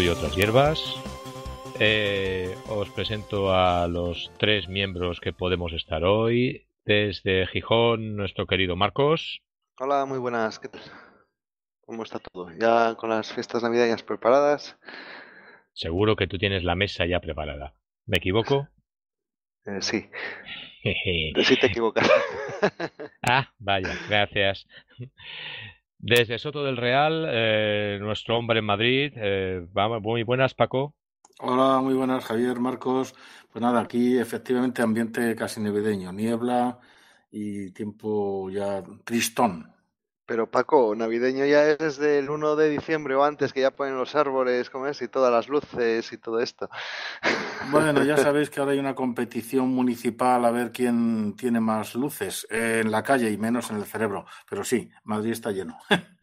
Y otras hierbas. Eh, os presento a los tres miembros que podemos estar hoy. Desde Gijón, nuestro querido Marcos. Hola, muy buenas. ¿Qué tal? ¿Cómo está todo? ¿Ya con las fiestas navideñas preparadas? Seguro que tú tienes la mesa ya preparada. ¿Me equivoco? Eh, sí. sí te equivocas. ah, vaya, gracias. Desde Soto del Real, eh, nuestro hombre en Madrid. Eh, muy buenas, Paco. Hola, muy buenas, Javier, Marcos. Pues nada, aquí efectivamente ambiente casi navideño, niebla y tiempo ya tristón. Pero Paco, navideño ya es desde el 1 de diciembre o antes que ya ponen los árboles, ¿cómo es? Y todas las luces y todo esto. Bueno, ya sabéis que ahora hay una competición municipal a ver quién tiene más luces en la calle y menos en el cerebro. Pero sí, Madrid está lleno.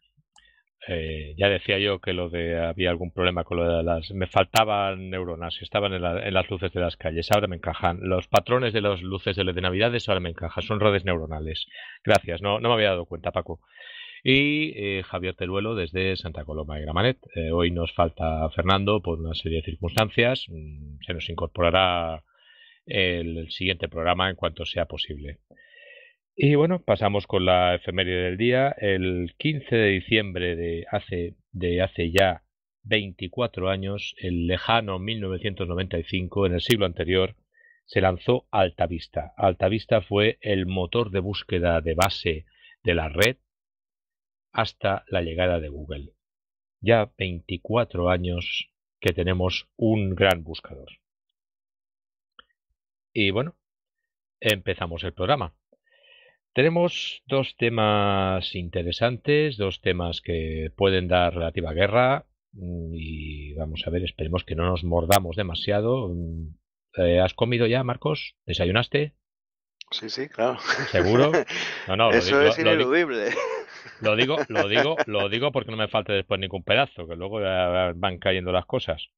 Eh, ya decía yo que lo de había algún problema con lo de las me faltaban neuronas estaban en, las luces de las calles ahora me encajan los patrones de las luces de, de navidades ahora me encajan son redes neuronales gracias no no me había dado cuenta Paco y eh, Javier Teruelo desde Santa Coloma de Gramanet. Eh, hoy nos falta Fernando por una serie de circunstancias. Mm, se nos incorporará el, siguiente programa en cuanto sea posible. Y bueno, pasamos con la efeméride del día. El 15 de diciembre de hace, de hace ya 24 años, el lejano 1995, en el siglo anterior, se lanzó Altavista. Altavista fue el motor de búsqueda de base de la red hasta la llegada de Google. Ya 24 años que tenemos un gran buscador. Y bueno, empezamos el programa. Tenemos dos temas interesantes, dos temas que pueden dar relativa guerra mm, y vamos a ver, esperemos que no nos mordamos demasiado. Mm, eh, ¿Has comido ya, Marcos? ¿Desayunaste? Sí, sí, claro. ¿Seguro? No, no, Eso es ineludible. Lo digo, lo digo, lo digo porque no me falte después ningún pedazo, que luego van cayendo las cosas.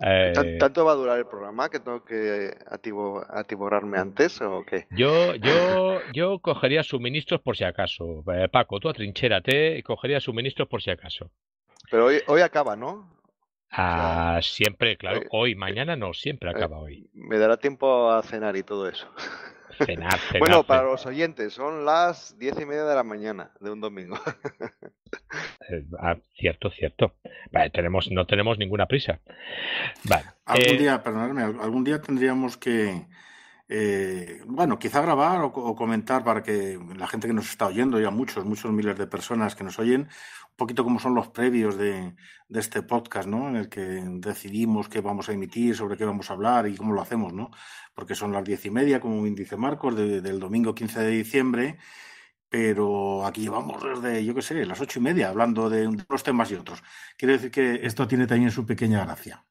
Eh, ¿Tanto va a durar el programa que tengo que atiborrarme antes o qué? Yo, yo, yo cogería suministros por si acaso. Eh, Paco, tú atrinchérate y cogería suministros por si acaso. Pero hoy, hoy acaba, ¿no? Ah, siempre, claro. Hoy, mañana no, siempre eh, acaba hoy. Me dará tiempo a cenar y todo eso. Cenar, cenar, bueno, para los oyentes, son las diez y media de la mañana de un domingo. Eh, ah, cierto, cierto. Vale, tenemos, no tenemos ninguna prisa. Vale. Algún eh, día, perdonadme, algún día tendríamos que, eh, bueno, quizá grabar o, comentar para que la gente que nos está oyendo, ya muchos, muchos miles de personas que nos oyen, un poquito como son los previos de, este podcast, ¿no? En el que decidimos qué vamos a emitir, sobre qué vamos a hablar y cómo lo hacemos, ¿no? Porque son las diez y media, como dice Marcos, del domingo 15 de diciembre, pero aquí llevamos desde, yo qué sé, las ocho y media hablando de unos temas y otros. Quiere decir que esto tiene también su pequeña gracia.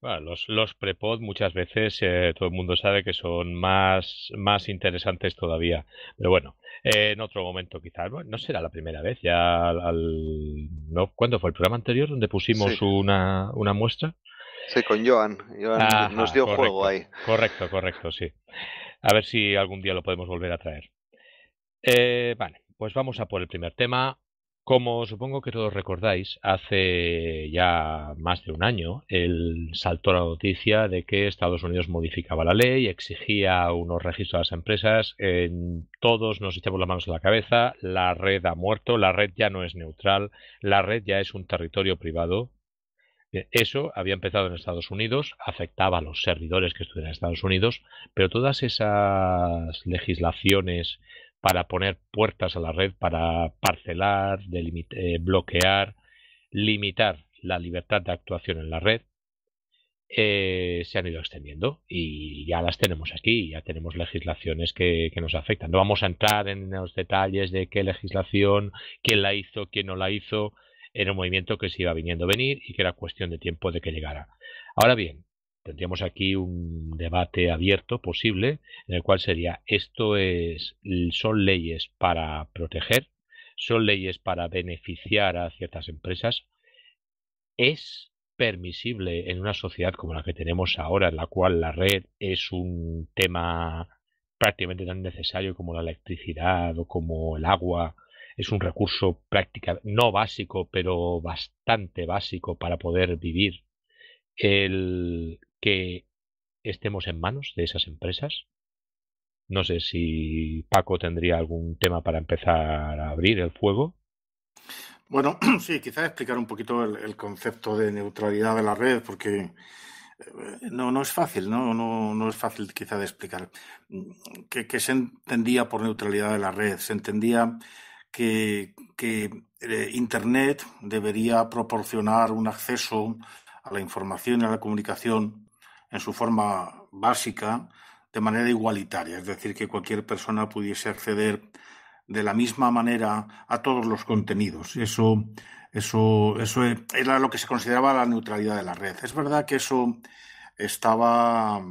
Bueno, los, los prepod muchas veces eh, todo el mundo sabe que son más, más interesantes todavía. Pero bueno, eh, en otro momento quizás. no será la primera vez. Ya al, ¿no? ¿Cuándo fue el programa anterior donde pusimos una, una muestra? Sí, con Joan. Joan nos dio juego ahí. Correcto, correcto, sí. A ver si algún día lo podemos volver a traer. Eh, vale, pues vamos a por el primer tema. Como supongo que todos recordáis, hace ya más de un año saltó la noticia de que Estados Unidos modificaba la ley, exigía unos registros a las empresas. todos nos echamos las manos a la cabeza, la red ha muerto, la red ya no es neutral, la red ya es un territorio privado. Eh, eso había empezado en Estados Unidos, afectaba a los servidores que estuvieran en Estados Unidos, pero todas esas legislaciones para poner puertas a la red, para parcelar, eh, bloquear, limitar la libertad de actuación en la red, eh, se han ido extendiendo y ya las tenemos aquí, ya tenemos legislaciones que, que, nos afectan. No vamos a entrar en los detalles de qué legislación, quién la hizo, quién no la hizo, era un movimiento que se iba viniendo a venir y que era cuestión de tiempo de que llegara. Ahora bien, tendríamos aquí un debate abierto posible en el cual sería esto es son leyes para proteger, son leyes para beneficiar a ciertas empresas. Es permisible en una sociedad como la que tenemos ahora, en la cual la red es un tema prácticamente tan necesario como la electricidad o como el agua, es un recurso práctica, no básico, pero bastante básico para poder vivir, el que estemos en manos de esas empresas. No sé si Paco tendría algún tema para empezar a abrir el fuego. Bueno, sí, quizás explicar un poquito el, concepto de neutralidad de la red, porque eh, no, no es fácil, ¿no? No, no es fácil quizá de explicar. ¿Qué, se entendía por neutralidad de la red? Se entendía que, eh, Internet debería proporcionar un acceso a la información y a la comunicación en su forma básica de manera igualitaria, es decir, que cualquier persona pudiese acceder de la misma manera a todos los contenidos. Eso, eso, eso era lo que se consideraba la neutralidad de la red. Es verdad que eso estaba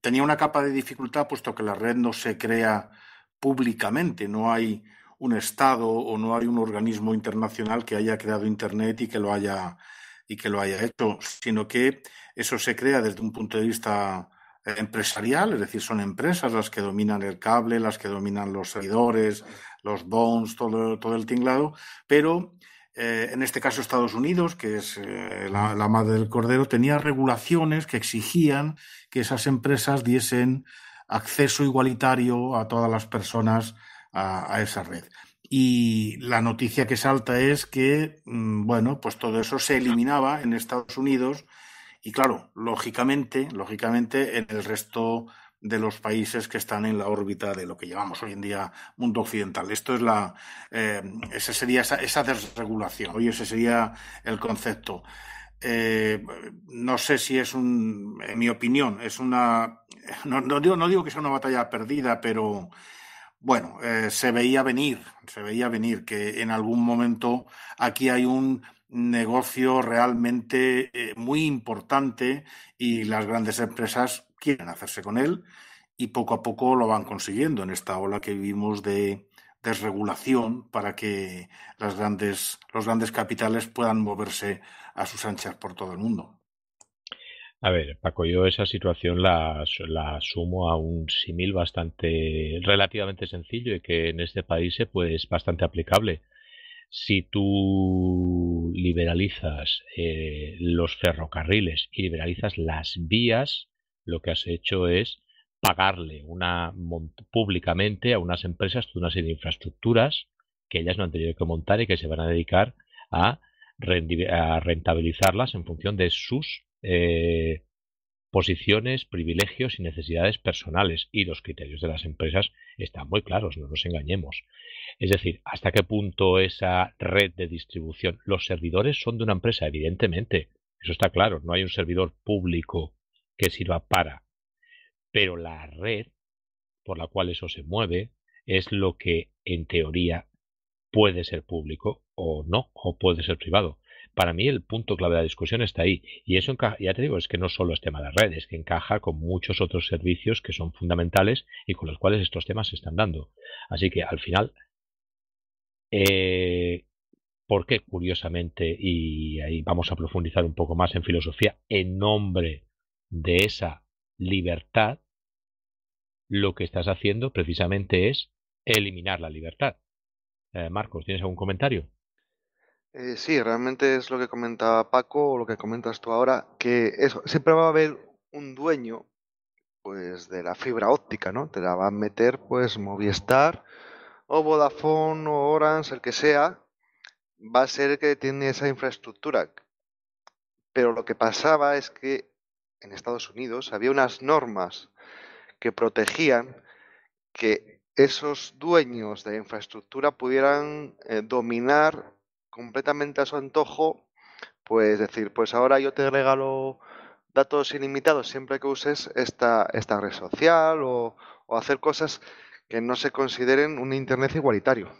tenía una capa de dificultad puesto que la red no se crea públicamente, no hay un Estado o no hay un organismo internacional que haya creado Internet y que lo haya y que lo haya hecho, sino que eso se crea desde un punto de vista empresarial, es decir, son empresas las que dominan el cable, las que dominan los servidores, los bonds, todo, el tinglado, pero eh, en este caso Estados Unidos, que es eh, la, madre del cordero, tenía regulaciones que exigían que esas empresas diesen acceso igualitario a todas las personas a, esa red. Y la noticia que salta es que, mm, bueno, pues todo eso se eliminaba en Estados Unidos y claro, lógicamente, lógicamente en el resto de los países que están en la órbita de lo que llamamos hoy en día mundo occidental. Esto es la, eh, sería esa, desregulación, hoy ese sería el concepto. Eh, no sé si es un, en mi opinión, es una, no, no, digo, no digo que sea una batalla perdida, pero bueno, eh, se veía venir, se veía venir que en algún momento aquí hay un negocio realmente eh, muy importante y las grandes empresas quieren hacerse con él y poco a poco lo van consiguiendo en esta ola que vivimos de desregulación para que las grandes, los grandes capitales puedan moverse a sus anchas por todo el mundo. A ver, Paco, yo esa situación la, la sumo a un símil bastante relativamente sencillo y que en este país pues, es bastante aplicable si tú liberalizas eh, los ferrocarriles y liberalizas las vías, lo que has hecho es pagarle una públicamente a unas empresas toda una serie de infraestructuras que ellas no han tenido que montar y que se van a dedicar a, rentabilizarlas en función de sus eh, posiciones, privilegios y necesidades personales. Y los criterios de las empresas están muy claros, no nos engañemos. Es decir, hasta qué punto esa red de distribución, los servidores son de una empresa, evidentemente, eso está claro, no hay un servidor público que sirva para. Pero la red por la cual eso se mueve es lo que en teoría puede ser público o no, o puede ser privado. Para mí el punto clave de la discusión está ahí. Y eso, ya te digo, es que no solo es tema de red, es que encaja con muchos otros servicios que son fundamentales y con los cuales estos temas se están dando. Así que al final, eh, ¿por qué curiosamente, y ahí vamos a profundizar un poco más en filosofía, en nombre de esa libertad, lo que estás haciendo precisamente es eliminar la libertad? Eh, Marcos, ¿tienes algún comentario? Eh, sí, realmente es lo que comentaba Paco o lo que comentas tú ahora, que eso, siempre va a haber un dueño pues de la fibra óptica, ¿no? Te la va a meter pues Movistar o Vodafone o Orange, el que sea, va a ser el que tiene esa infraestructura. Pero lo que pasaba es que en Estados Unidos había unas normas que protegían que esos dueños de infraestructura pudieran eh, dominar completamente a su antojo, pues decir, pues ahora yo te regalo datos ilimitados siempre que uses esta, esta red social o, hacer cosas que no se consideren un Internet igualitario.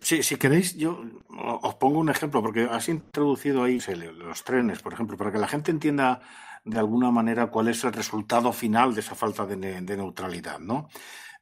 Sí, si queréis, yo os pongo un ejemplo, porque has introducido ahí los trenes, por ejemplo, para que la gente entienda de alguna manera cuál es el resultado final de esa falta de, neutralidad. ¿no?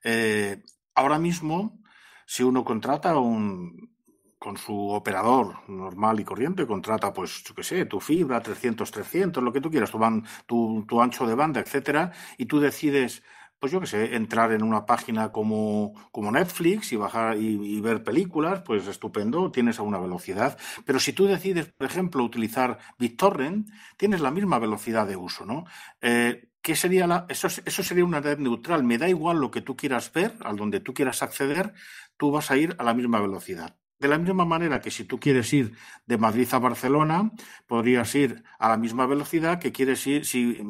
Eh, ahora mismo, si uno contrata un, con su operador normal y corriente, contrata, pues, yo qué sé, tu fibra, 300, 300, lo que tú quieras, tu, tu, tu ancho de banda, etcétera, y tú decides pues yo qué sé, entrar en una página como, como Netflix y bajar y, ver películas, pues estupendo, tienes a una velocidad. Pero si tú decides, por ejemplo, utilizar BitTorrent, tienes la misma velocidad de uso, ¿no? Eh, ¿qué sería la, eso, eso sería una red neutral. Me da igual lo que tú quieras ver, al donde tú quieras acceder, tú vas a ir a la misma velocidad. De la misma manera que si tú quieres ir de Madrid a Barcelona, podrías ir a la misma velocidad que, quieres ir, si,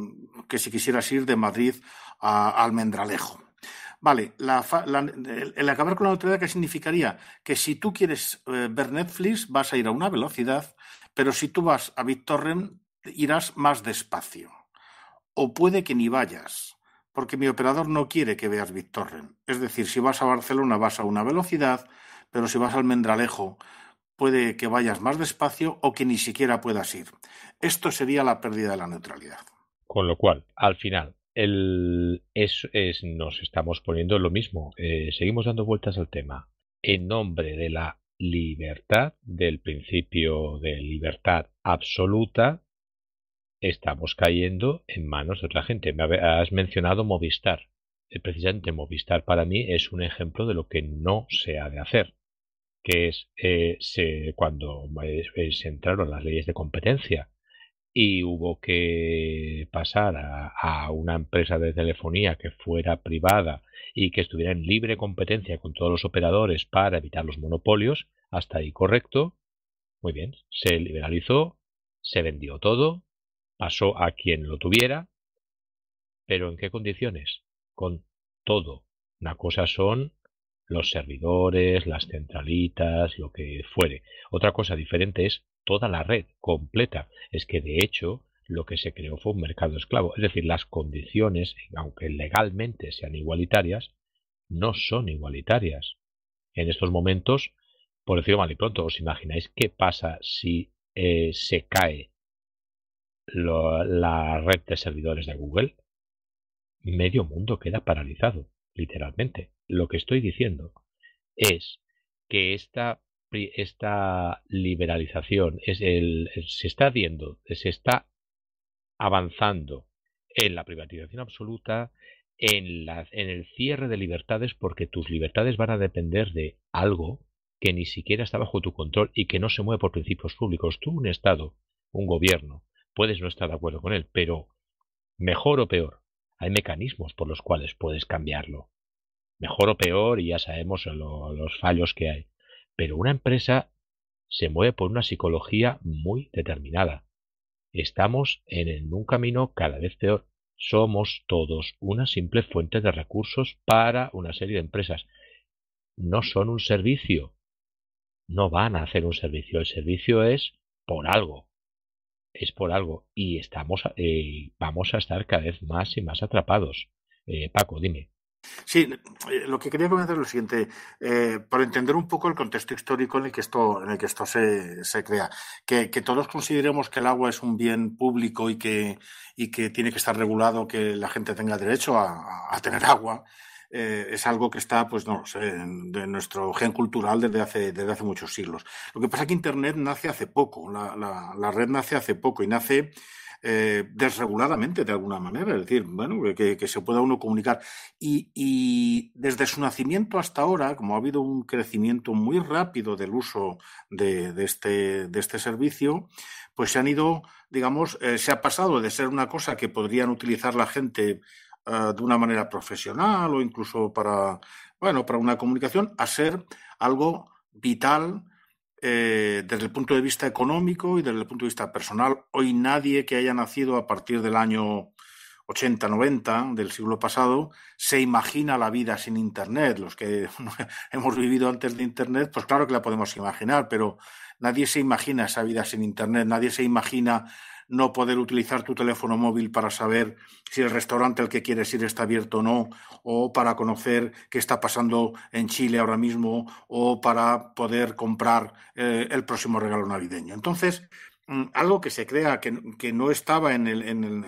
que si quisieras ir de Madrid a Almendralejo. Vale, el, acabar con la neutralidad, ¿qué significaría? Que si tú quieres eh, ver Netflix, vas a ir a una velocidad, pero si tú vas a BitTorrent, irás más despacio. O puede que ni vayas, porque mi operador no quiere que veas BitTorrent. Es decir, si vas a Barcelona, vas a una velocidad, pero si vas al Mendralejo puede que vayas más despacio o que ni siquiera puedas ir. Esto sería la pérdida de la neutralidad. Con lo cual, al final, el, es, nos estamos poniendo lo mismo. Eh, seguimos dando vueltas al tema. En nombre de la libertad, del principio de libertad absoluta, estamos cayendo en manos de otra gente. Me has mencionado Movistar. Eh, precisamente Movistar para mí es un ejemplo de lo que no se ha de hacer que es eh, se, cuando eh, se entraron las leyes de competencia y hubo que pasar a, una empresa de telefonía que fuera privada y que estuviera en libre competencia con todos los operadores para evitar los monopolios, hasta ahí correcto. Muy bien, se liberalizó, se vendió todo, pasó a quien lo tuviera, pero ¿en qué condiciones? Con todo. Una cosa son los servidores, las centralitas, lo que fuere. Otra cosa diferente es toda la red completa. Es que de hecho lo que se creó fue un mercado esclavo. Es decir, las condiciones, aunque legalmente sean igualitarias, no son igualitarias. En estos momentos, por decirlo mal y pronto, ¿os imagináis qué pasa si eh, se cae la red de servidores de Google? Medio mundo queda paralizado, literalmente lo que estoy diciendo es que esta, esta liberalización es el, se está viendo, se está avanzando en la privatización absoluta, en, la, en el cierre de libertades, porque tus libertades van a depender de algo que ni siquiera está bajo tu control y que no se mueve por principios públicos. Tú, un Estado, un gobierno, puedes no estar de acuerdo con él, pero mejor o peor, hay mecanismos por los cuales puedes cambiarlo mejor o peor, y ya sabemos los fallos que hay. Pero una empresa se mueve por una psicología muy determinada. Estamos en un camino cada vez peor. Somos todos una simple fuente de recursos para una serie de empresas. No son un servicio. No van a hacer un servicio. El servicio es por algo. Es por algo. Y estamos, eh, vamos a estar cada vez más y más atrapados. Eh, Paco, dime. Sí, eh, lo que quería comentar es lo siguiente, eh, para entender un poco el contexto histórico en el que esto, en el que esto se, se crea, que, todos consideremos que el agua es un bien público y que, y que tiene que estar regulado, que la gente tenga derecho a tener agua, eh, es algo que está, pues no sé, en, de nuestro gen cultural desde hace, desde hace muchos siglos. Lo que pasa es que Internet nace hace poco, la, la, red nace hace poco y nace eh, desreguladamente de alguna manera, es decir, bueno, que, se pueda uno comunicar. Y, desde su nacimiento hasta ahora, como ha habido un crecimiento muy rápido del uso de, este, de este servicio, pues se han ido, digamos, eh, se ha pasado de ser una cosa que podrían utilizar la gente eh, de una manera profesional o incluso para, bueno, para una comunicación, a ser algo vital eh, desde el punto de vista económico y desde el punto de vista personal. Hoy nadie que haya nacido a partir del año 80, 90 del siglo pasado se imagina la vida sin Internet. Los que hemos vivido antes de Internet, pues claro que la podemos imaginar, pero nadie se imagina esa vida sin Internet, nadie se imagina no poder utilizar tu teléfono móvil para saber si el restaurante al que quieres ir está abierto o no, o para conocer qué está pasando en Chile ahora mismo, o para poder comprar eh, el próximo regalo navideño. Entonces, mm, algo que se crea que, no estaba en el, en el,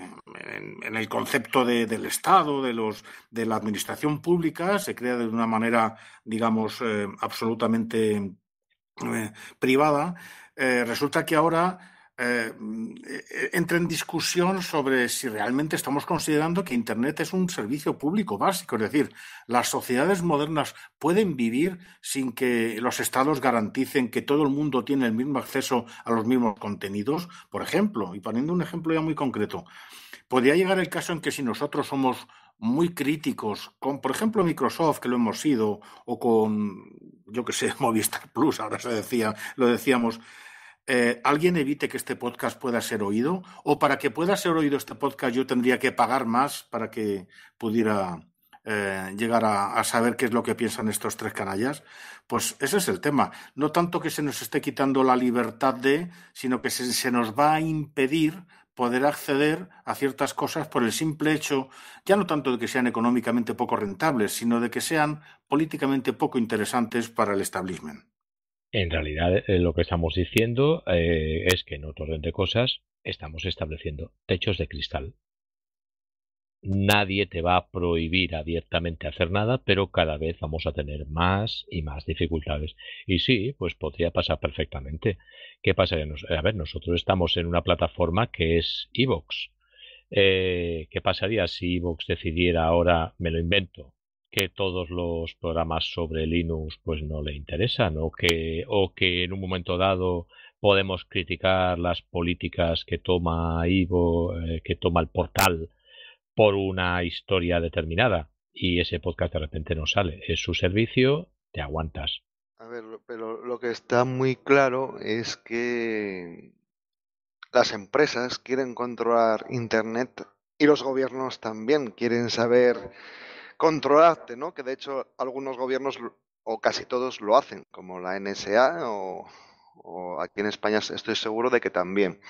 en el concepto del Estado, de, los, de la administración pública, se crea de una manera, digamos, eh, absolutamente eh, privada. resulta que ahora eh, entra en discusión sobre si realmente estamos considerando que Internet es un servicio público básico. Es decir, las sociedades modernas pueden vivir sin que los estados garanticen que todo el mundo tiene el mismo acceso a los mismos contenidos. Por ejemplo, y poniendo un ejemplo ya muy concreto, podría llegar el caso en que si nosotros somos muy críticos con, por ejemplo, Microsoft, que lo hemos sido, o con, yo que sé, Movistar Plus, ahora se decía, lo decíamos, eh, alguien evite que este podcast pueda ser oído? ¿O para que pueda ser oído este podcast yo tendría que pagar más para que pudiera eh, llegar a, saber qué es lo que piensan estos tres canallas? Pues ese es el tema. No tanto que se nos esté quitando la libertad de, sino que se, nos va a impedir poder acceder a ciertas cosas por el simple hecho, ya no tanto de que sean económicamente poco rentables, sino de que sean políticamente poco interesantes para el establishment. En realidad, eh, lo que estamos diciendo eh, es que en otro orden de cosas estamos estableciendo techos de cristal. Nadie te va a prohibir abiertamente hacer nada, pero cada vez vamos a tener más y más dificultades. Y sí, pues podría pasar perfectamente. ¿Qué pasa? A ver, nosotros estamos en una plataforma que es Evox. Eh, ¿Qué pasaría si Evox decidiera ahora, me lo invento, que todos los programas sobre Linux pues no le interesan o que o que en un momento dado podemos criticar las políticas que toma Ivo eh, que toma el portal por una historia determinada y ese podcast de repente no sale. Es su servicio te aguantas. A ver pero lo que está muy claro es que las empresas quieren controlar internet y los gobiernos también quieren saber controlarte, ¿no? Que de hecho algunos gobiernos o casi todos lo hacen, como la NSA o, aquí en España estoy seguro de que también.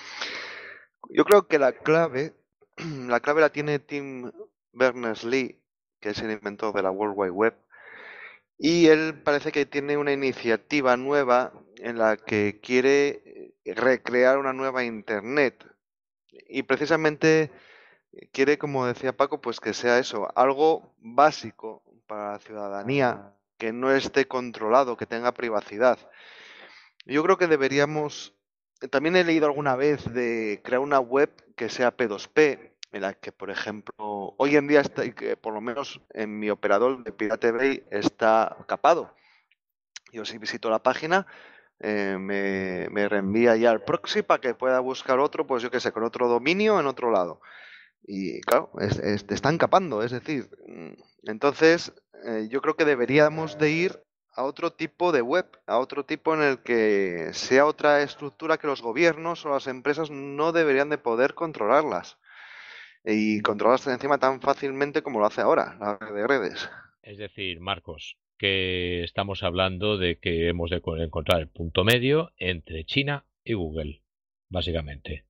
Yo creo que la clave, la clave la tiene Tim Berners-Lee, que es el inventor de la World Wide Web, y él parece que tiene una iniciativa nueva en la que quiere recrear una nueva Internet. Y precisamente quiere, como decía Paco, pues que sea eso, algo básico para la ciudadanía, que no esté controlado, que tenga privacidad. Yo creo que deberíamos, también he leído alguna vez de crear una web que sea P2P, en la que, por ejemplo, hoy en día, está, que por lo menos en mi operador de Pirate Bay está capado. Yo si visito la página, eh, me, me, reenvía ya al proxy para que pueda buscar otro, pues yo qué sé, con otro dominio en otro lado. Y claro, te están capando, es decir, mm, entonces eh, yo creo que deberíamos de ir a otro tipo de web, a otro tipo en el que sea otra estructura que los gobiernos o las empresas no deberían de poder controlarlas y controlarlas encima tan fácilmente como lo hace ahora, la red de redes. Es decir, Marcos, que estamos hablando de que hemos de encontrar el punto medio entre China y Google, básicamente.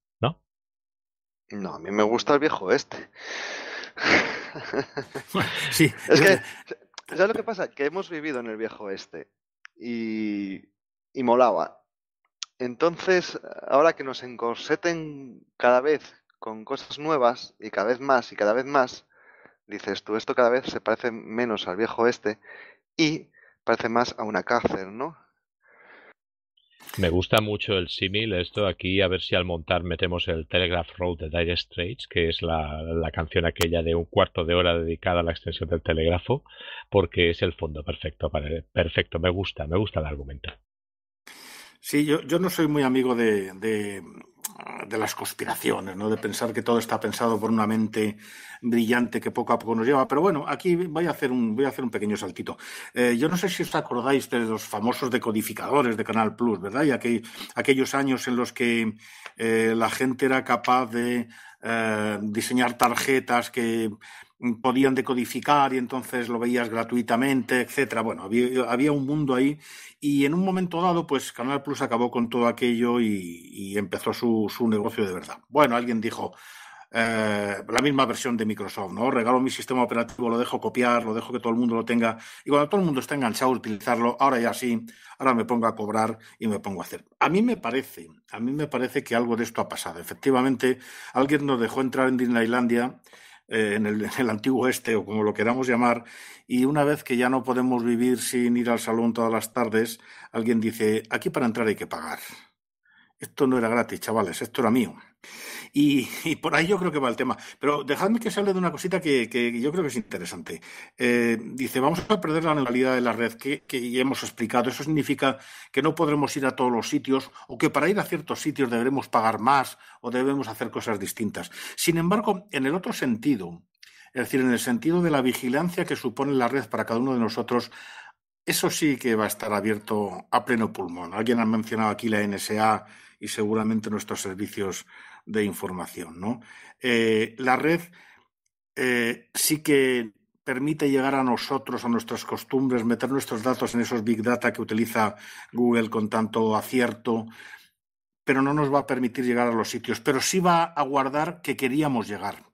No, a mí me gusta el viejo este. sí. Es que, ¿sabes lo que pasa? Que hemos vivido en el viejo este y, y molaba. Entonces, ahora que nos encorseten cada vez con cosas nuevas y cada vez más y cada vez más, dices tú, esto cada vez se parece menos al viejo este y parece más a una cárcel, ¿no? Me gusta mucho el símil, esto aquí, a ver si al montar metemos el Telegraph Road de Dire Straits, que es la, la, canción aquella de un cuarto de hora dedicada a la extensión del telégrafo, porque es el fondo perfecto. Para, perfecto, me gusta, me gusta el argumento. Sí, yo, yo no soy muy amigo de, de, las conspiraciones, ¿no? de pensar que todo está pensado por una mente brillante que poco a poco nos lleva. Pero bueno, aquí voy a hacer un, voy a hacer un pequeño saltito. Eh, yo no sé si os acordáis de los famosos decodificadores de Canal Plus, ¿verdad? Y aquel, aquellos años en los que eh, la gente era capaz de eh, diseñar tarjetas que podían decodificar y entonces lo veías gratuitamente, etcétera. Bueno, había, un mundo ahí y en un momento dado, pues Canal Plus acabó con todo aquello y, empezó su, su, negocio de verdad. Bueno, alguien dijo, eh, la misma versión de Microsoft, ¿no? Regalo mi sistema operativo, lo dejo copiar, lo dejo que todo el mundo lo tenga y cuando todo el mundo está enganchado a utilizarlo, ahora ya sí, ahora me pongo a cobrar y me pongo a hacer. A mí me parece, a mí me parece que algo de esto ha pasado. Efectivamente, alguien nos dejó entrar en Disneylandia eh, en, el, antiguo este o como lo queramos llamar, y una vez que ya no podemos vivir sin ir al salón todas las tardes, alguien dice, aquí para entrar hay que pagar. Esto no era gratis, chavales, esto era mío. Y, por ahí yo creo que va el tema. Pero dejadme que se hable de una cosita que, yo creo que es interesante. Eh, dice, vamos a perder la neutralidad de la red, que, que, hemos explicado. Eso significa que no podremos ir a todos los sitios o que para ir a ciertos sitios deberemos pagar más o debemos hacer cosas distintas. Sin embargo, en el otro sentido, es decir, en el sentido de la vigilancia que supone la red para cada uno de nosotros, eso sí que va a estar abierto a pleno pulmón. Alguien ha mencionado aquí la NSA y seguramente nuestros servicios de información. ¿no? Eh, la red eh, sí que permite llegar a nosotros, a nuestras costumbres, meter nuestros datos en esos big data que utiliza Google con tanto acierto, pero no nos va a permitir llegar a los sitios, pero sí va a guardar que queríamos llegar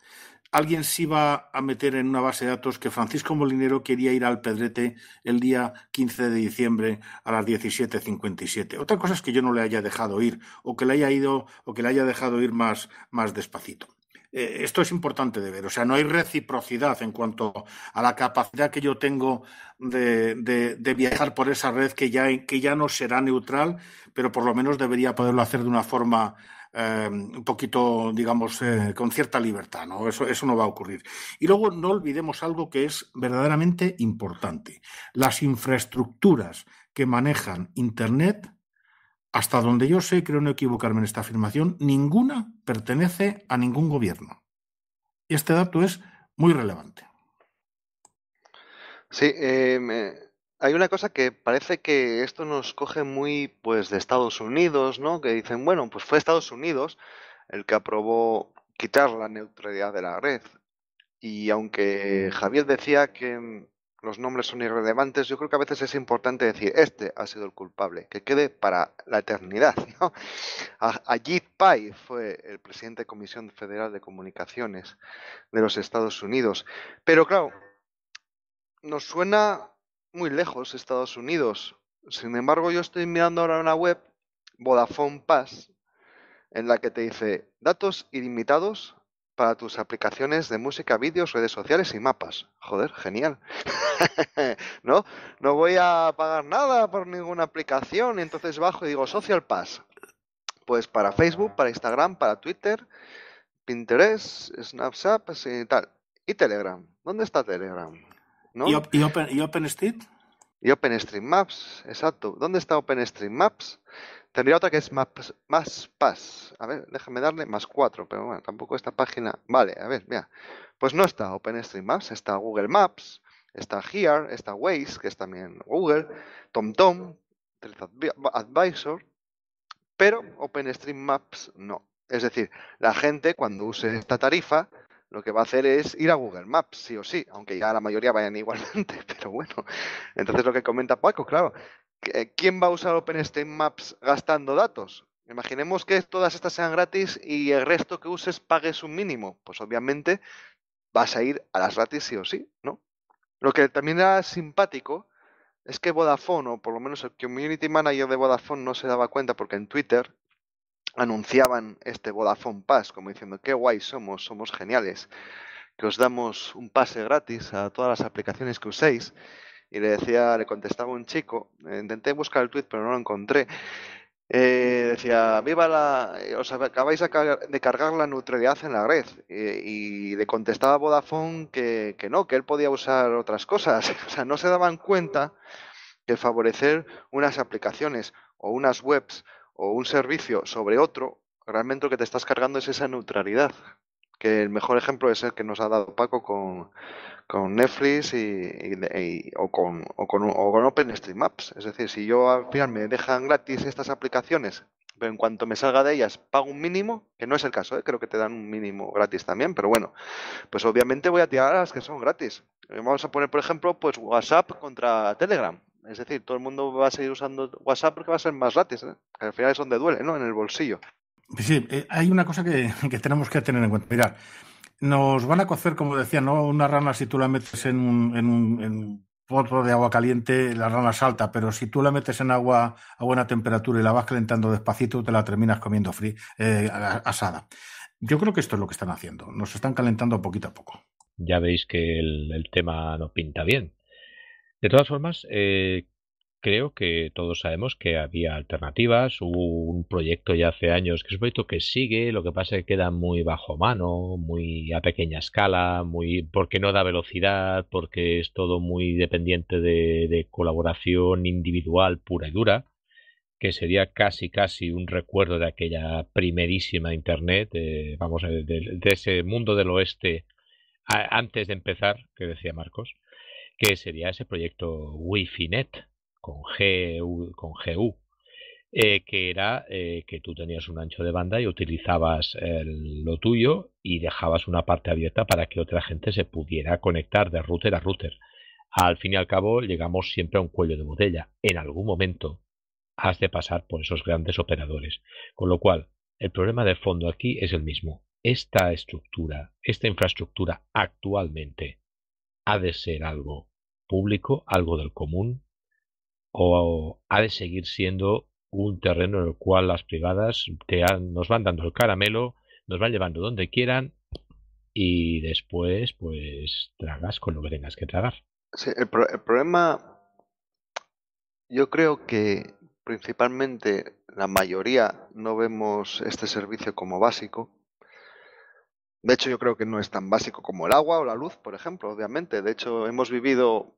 alguien se iba a meter en una base de datos que Francisco Molinero quería ir al Pedrete el día 15 de diciembre a las 17.57. Otra cosa es que yo no le haya dejado ir o que le haya ido o que le haya dejado ir más, más despacito. Eh, esto es importante de ver. O sea, no hay reciprocidad en cuanto a la capacidad que yo tengo de, de, viajar por esa red que ya, que ya no será neutral, pero por lo menos debería poderlo hacer de una forma eh, un poquito, digamos, eh, con cierta libertad, ¿no? Eso, eso no va a ocurrir. Y luego no olvidemos algo que es verdaderamente importante. Las infraestructuras que manejan Internet, hasta donde yo sé, creo no equivocarme en esta afirmación, ninguna pertenece a ningún gobierno. Y este dato es muy relevante. Sí, eh, hay una cosa que parece que esto nos coge muy pues de Estados Unidos, ¿no? Que dicen, bueno, pues fue Estados Unidos el que aprobó quitar la neutralidad de la red. Y aunque Javier decía que los nombres son irrelevantes, yo creo que a veces es importante decir, este ha sido el culpable, que quede para la eternidad, ¿no? Ajit Pai fue el presidente de Comisión Federal de Comunicaciones de los Estados Unidos. Pero claro, nos suena muy lejos Estados Unidos. Sin embargo, yo estoy mirando ahora una web, Vodafone Pass, en la que te dice datos ilimitados para tus aplicaciones de música, vídeos, redes sociales y mapas. Joder, genial. ¿No? No voy a pagar nada por ninguna aplicación. Y entonces bajo y digo Social Pass. Pues para Facebook, para Instagram, para Twitter, Pinterest, Snapchat y tal. Y Telegram. ¿Dónde está Telegram? ¿Y, Open, ¿Y OpenStreet? Y OpenStreetMaps, exacto. ¿Dónde está OpenStreetMaps? Tendría otra que es Maps, más Pass. A ver, déjame darle más 4, pero bueno, tampoco esta página. Vale, a ver, mira. Pues no está OpenStreetMaps, está Google Maps, está Here, está Waze, que es también Google, TomTom, Advisor, pero OpenStreetMaps no. Es decir, la gente cuando use esta tarifa lo que va a hacer es ir a Google Maps, sí o sí, aunque ya la mayoría vayan igualmente, pero bueno. Entonces lo que comenta Paco, claro, ¿quién va a usar OpenStreetMaps gastando datos? Imaginemos que todas estas sean gratis y el resto que uses pagues un mínimo. Pues obviamente vas a ir a las gratis sí o sí, ¿no? Lo que también era simpático es que Vodafone, o por lo menos el community manager de Vodafone no se daba cuenta porque en Twitter anunciaban este Vodafone Pass, como diciendo, qué guay somos, somos geniales, que os damos un pase gratis a todas las aplicaciones que uséis. Y le decía, le contestaba un chico, eh, intenté buscar el tweet pero no lo encontré. Eh, decía, viva la, os acabáis de cargar la neutralidad en la red. Y, le contestaba Vodafone que, que no, que él podía usar otras cosas. O sea, no se daban cuenta que favorecer unas aplicaciones o unas webs o un servicio sobre otro, realmente lo que te estás cargando es esa neutralidad. Que el mejor ejemplo es el que nos ha dado Paco con, con Netflix y, o, con, o, con, o con OpenStreetMaps. Es decir, si yo al final me dejan gratis estas aplicaciones, pero en cuanto me salga de ellas pago un mínimo, que no es el caso, ¿eh? creo que te dan un mínimo gratis también, pero bueno, pues obviamente voy a tirar a las que son gratis. Vamos a poner, por ejemplo, pues WhatsApp contra Telegram. Es decir, todo el mundo va a seguir usando WhatsApp porque va a ser más gratis. ¿eh? Al final es donde duele, ¿no? En el bolsillo. Sí, eh, hay una cosa que, tenemos que tener en cuenta. Mirad, nos van a cocer, como decía, ¿no? Una rana si tú la metes en un, en un, en potro de agua caliente, la rana salta, pero si tú la metes en agua a buena temperatura y la vas calentando despacito, te la terminas comiendo fría, eh, asada. Yo creo que esto es lo que están haciendo. Nos están calentando poquito a poco. Ya veis que el tema no pinta bien. De todas formas, eh, creo que todos sabemos que había alternativas. Hubo un proyecto ya hace años que es un proyecto que sigue, lo que pasa es que queda muy bajo mano, muy a pequeña escala, muy porque no da velocidad, porque es todo muy dependiente de, colaboración individual pura y dura, que sería casi casi un recuerdo de aquella primerísima Internet, vamos, de, de, ese mundo del oeste antes de empezar, que decía Marcos, que sería ese proyecto Wi-Fi Net con, GU, con GU, eh, que era eh, que tú tenías un ancho de banda y utilizabas lo tuyo y dejabas una parte abierta para que otra gente se pudiera conectar de router a router. Al fin y al cabo llegamos siempre a un cuello de botella. En algún momento has de pasar por esos grandes operadores. Con lo cual, el problema de fondo aquí es el mismo. Esta estructura, esta infraestructura actualmente ha de ser algo público, algo del común, o ha de seguir siendo un terreno en el cual las privadas te nos van dando el caramelo, nos van llevando donde quieran y después pues tragas con lo que tengas que tragar. Sí, el problema yo creo que principalmente la mayoría no vemos este servicio como básico. De hecho, yo creo que no es tan básico como el agua o la luz, por ejemplo, obviamente. De hecho, hemos vivido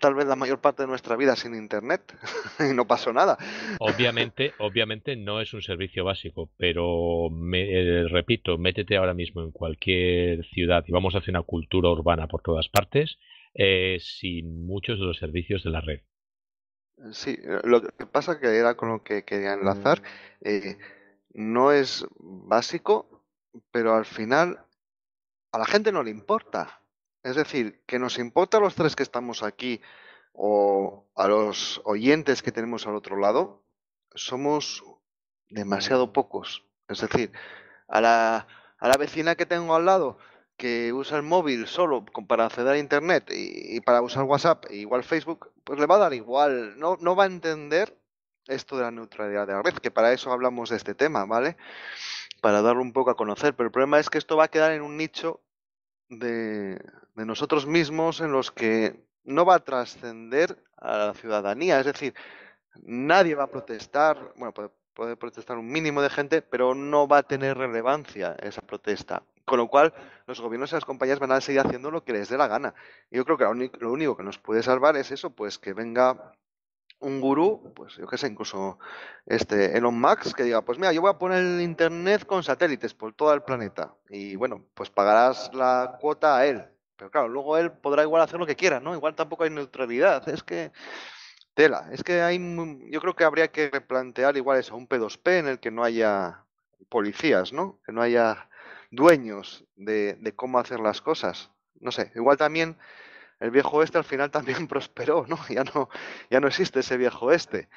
tal vez la mayor parte de nuestra vida sin internet y no pasó nada. Obviamente, obviamente no es un servicio básico, pero me, eh, repito, métete ahora mismo en cualquier ciudad y vamos a hacer una cultura urbana por todas partes eh, sin muchos de los servicios de la red. Sí, lo que pasa que era con lo que quería enlazar, eh, no es básico, pero al final a la gente no le importa. Es decir, que nos importa a los tres que estamos aquí o a los oyentes que tenemos al otro lado, somos demasiado pocos. Es decir, a la, a la vecina que tengo al lado que usa el móvil solo para acceder a Internet y, para usar WhatsApp e igual Facebook, pues le va a dar igual, no, no va a entender esto de la neutralidad de la red, que para eso hablamos de este tema, ¿vale? Para darlo un poco a conocer, pero el problema es que esto va a quedar en un nicho de, nosotros mismos en los que no va a trascender a la ciudadanía. Es decir, nadie va a protestar, bueno, puede, protestar un mínimo de gente, pero no va a tener relevancia esa protesta. Con lo cual, los gobiernos y las compañías van a seguir haciendo lo que les dé la gana. Yo creo que lo único que nos puede salvar es eso, pues que venga un gurú, pues yo qué sé, incluso este Elon Musk, que diga, pues mira, yo voy a poner el internet con satélites por todo el planeta. Y bueno, pues pagarás la cuota a él. Pero claro, luego él podrá igual hacer lo que quiera, ¿no? Igual tampoco hay neutralidad. Es que tela, es que hay yo creo que habría que replantear igual eso, un P2P en el que no haya policías, ¿no? Que no haya dueños de, de cómo hacer las cosas. No sé, igual también el viejo oeste al final también prosperó, ¿no? Ya no, ya no existe ese viejo oeste.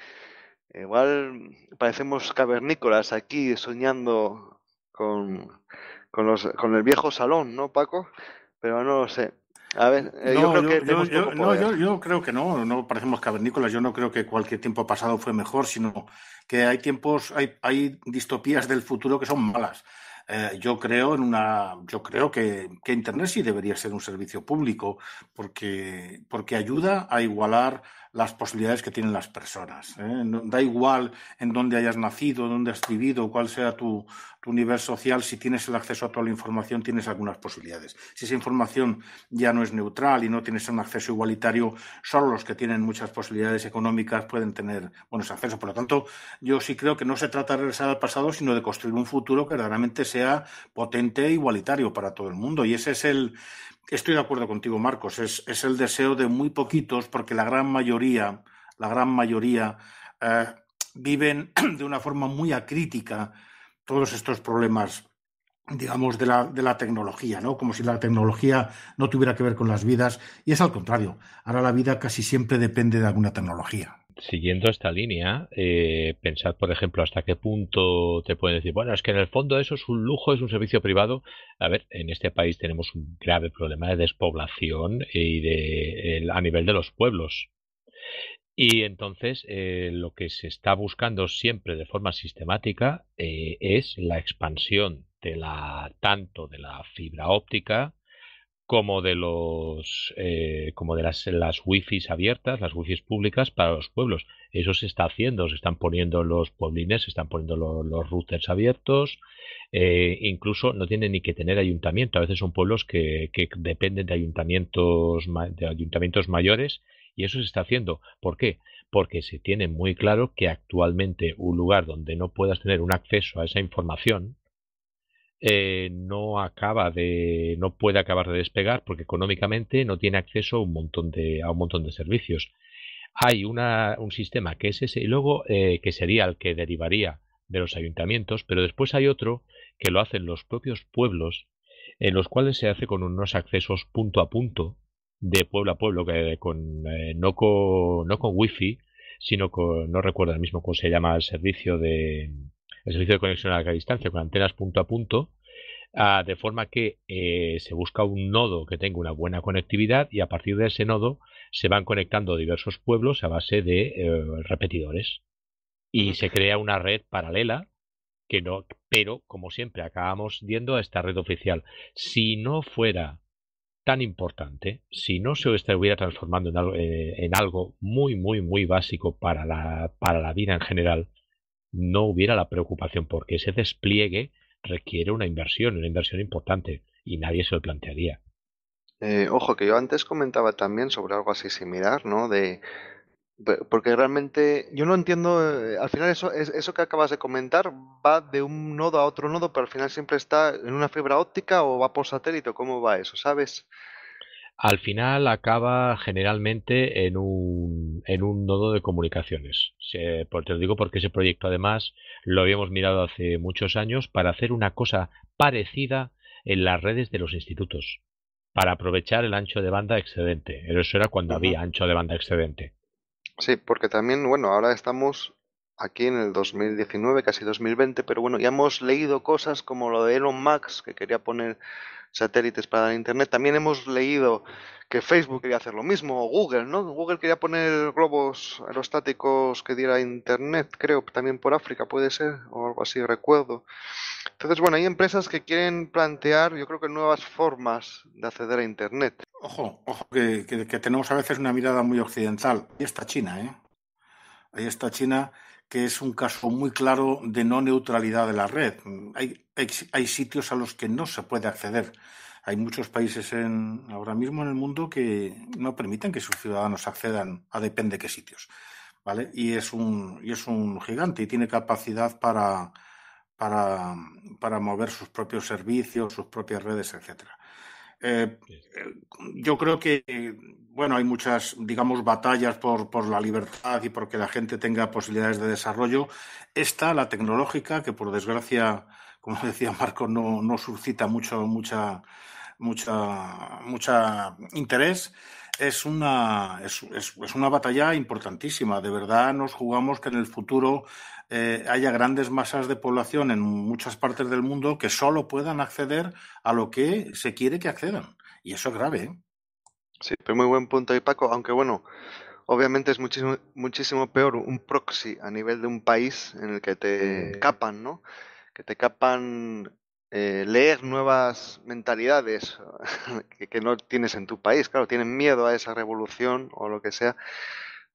Igual parecemos cavernícolas aquí soñando con, con, los, con el viejo salón, ¿no, Paco? Pero no lo sé. A ver, eh, yo creo que no, yo, creo que no, no parecemos cavernícolas. Yo no creo que cualquier tiempo pasado fue mejor, sino que hay tiempos, hay, hay distopías del futuro que son malas. Eh, yo creo en una, yo creo que, que, Internet sí debería ser un servicio público porque, porque ayuda a igualar las posibilidades que tienen las personas. ¿eh? da igual en dónde hayas nacido, dónde has vivido, cuál sea tu, tu, nivel social, si tienes el acceso a toda la información, tienes algunas posibilidades. Si esa información ya no es neutral y no tienes un acceso igualitario, solo los que tienen muchas posibilidades económicas pueden tener buenos accesos. Por lo tanto, yo sí creo que no se trata de regresar al pasado, sino de construir un futuro que verdaderamente sea potente e igualitario para todo el mundo. Y ese es el, Estoy de acuerdo contigo, Marcos. Es, el deseo de muy poquitos, porque la gran mayoría, la gran mayoría, eh, viven de una forma muy acrítica todos estos problemas, digamos, de la, de la tecnología, ¿no? Como si la tecnología no tuviera que ver con las vidas. Y es al contrario. Ahora la vida casi siempre depende de alguna tecnología siguiendo esta línea, eh, pensad, por ejemplo, hasta qué punto te pueden decir, bueno, es que en el fondo eso es un lujo, es un servicio privado. A ver, en este país tenemos un grave problema de despoblación y de, a nivel de los pueblos. Y entonces eh, lo que se está buscando siempre de forma sistemática eh, es la expansión de la tanto de la fibra óptica como de los eh, como de las, las wifi abiertas, las wifi públicas para los pueblos. Eso se está haciendo, se están poniendo los pueblines, se están poniendo los, routers abiertos, eh, incluso no tienen ni que tener ayuntamiento. A veces son pueblos que, que dependen de ayuntamientos de ayuntamientos mayores y eso se está haciendo. ¿Por qué? Porque se tiene muy claro que actualmente un lugar donde no puedas tener un acceso a esa información eh, no acaba de, no puede acabar de despegar porque económicamente no tiene acceso a un montón de, a un montón de servicios. Hay una, un sistema que es ese y luego eh, que sería el que derivaría de los ayuntamientos, pero después hay otro que lo hacen los propios pueblos, en los cuales se hace con unos accesos punto a punto, de pueblo a pueblo, que con, eh, no, con, no con wifi, sino con, no recuerdo el mismo cómo se llama el servicio de, el servicio de conexión a larga distancia con antenas punto a punto, ah, de forma que eh, se busca un nodo que tenga una buena conectividad y a partir de ese nodo se van conectando diversos pueblos a base de eh, repetidores y se crea una red paralela que no, pero como siempre acabamos viendo a esta red oficial. Si no fuera tan importante, si no se estuviera transformando en algo, eh, en algo muy, muy, muy básico para la, para la vida en general, no hubiera la preocupación porque ese despliegue requiere una inversión, una inversión importante y nadie se lo plantearía. Eh, ojo, que yo antes comentaba también sobre algo así similar, ¿no? De porque realmente yo no entiendo, eh, al final eso, eso que acabas de comentar va de un nodo a otro nodo, pero al final siempre está en una fibra óptica o va por satélite, ¿cómo va eso? ¿Sabes? Al final acaba generalmente en un, en un nodo de comunicaciones. Se, te lo digo porque ese proyecto además lo habíamos mirado hace muchos años para hacer una cosa parecida en las redes de los institutos, para aprovechar el ancho de banda excedente. Eso era cuando había ancho de banda excedente. Sí, porque también, bueno, ahora estamos aquí en el 2019, casi 2020, pero bueno, ya hemos leído cosas como lo de Elon Musk, que quería poner satélites para Internet. También hemos leído que Facebook quería hacer lo mismo, o Google, ¿no? Google quería poner globos aerostáticos que diera Internet, creo, también por África puede ser, o algo así, recuerdo. Entonces, bueno, hay empresas que quieren plantear, yo creo que nuevas formas de acceder a Internet. Ojo, ojo, que, que tenemos a veces una mirada muy occidental. Ahí está China, ¿eh? Ahí está China que es un caso muy claro de no neutralidad de la red. Hay, hay, sitios a los que no se puede acceder. Hay muchos países en, ahora mismo en el mundo que no permiten que sus ciudadanos accedan a depende qué sitios. ¿vale? Y, es un, y es un gigante y tiene capacidad para, para, para mover sus propios servicios, sus propias redes, etcétera. Eh, yo creo que, bueno, hay muchas, digamos, batallas por, por, la libertad y porque la gente tenga posibilidades de desarrollo. Esta, la tecnológica, que por desgracia, como decía Marco, no, no suscita mucho, mucha, mucha, mucha interés, es una, es, es, una batalla importantísima. De verdad nos jugamos que en el futuro eh, haya grandes masas de población en muchas partes del mundo que solo puedan acceder a lo que se quiere que accedan. Y eso es grave. ¿eh? Sí, pero muy buen punto ahí, Paco. Aunque bueno, obviamente es muchísimo, muchísimo peor un proxy a nivel de un país en el que te capan, ¿no? Que te capan eh, leer nuevas mentalidades que, no tienes en tu país. Claro, tienen miedo a esa revolución o lo que sea.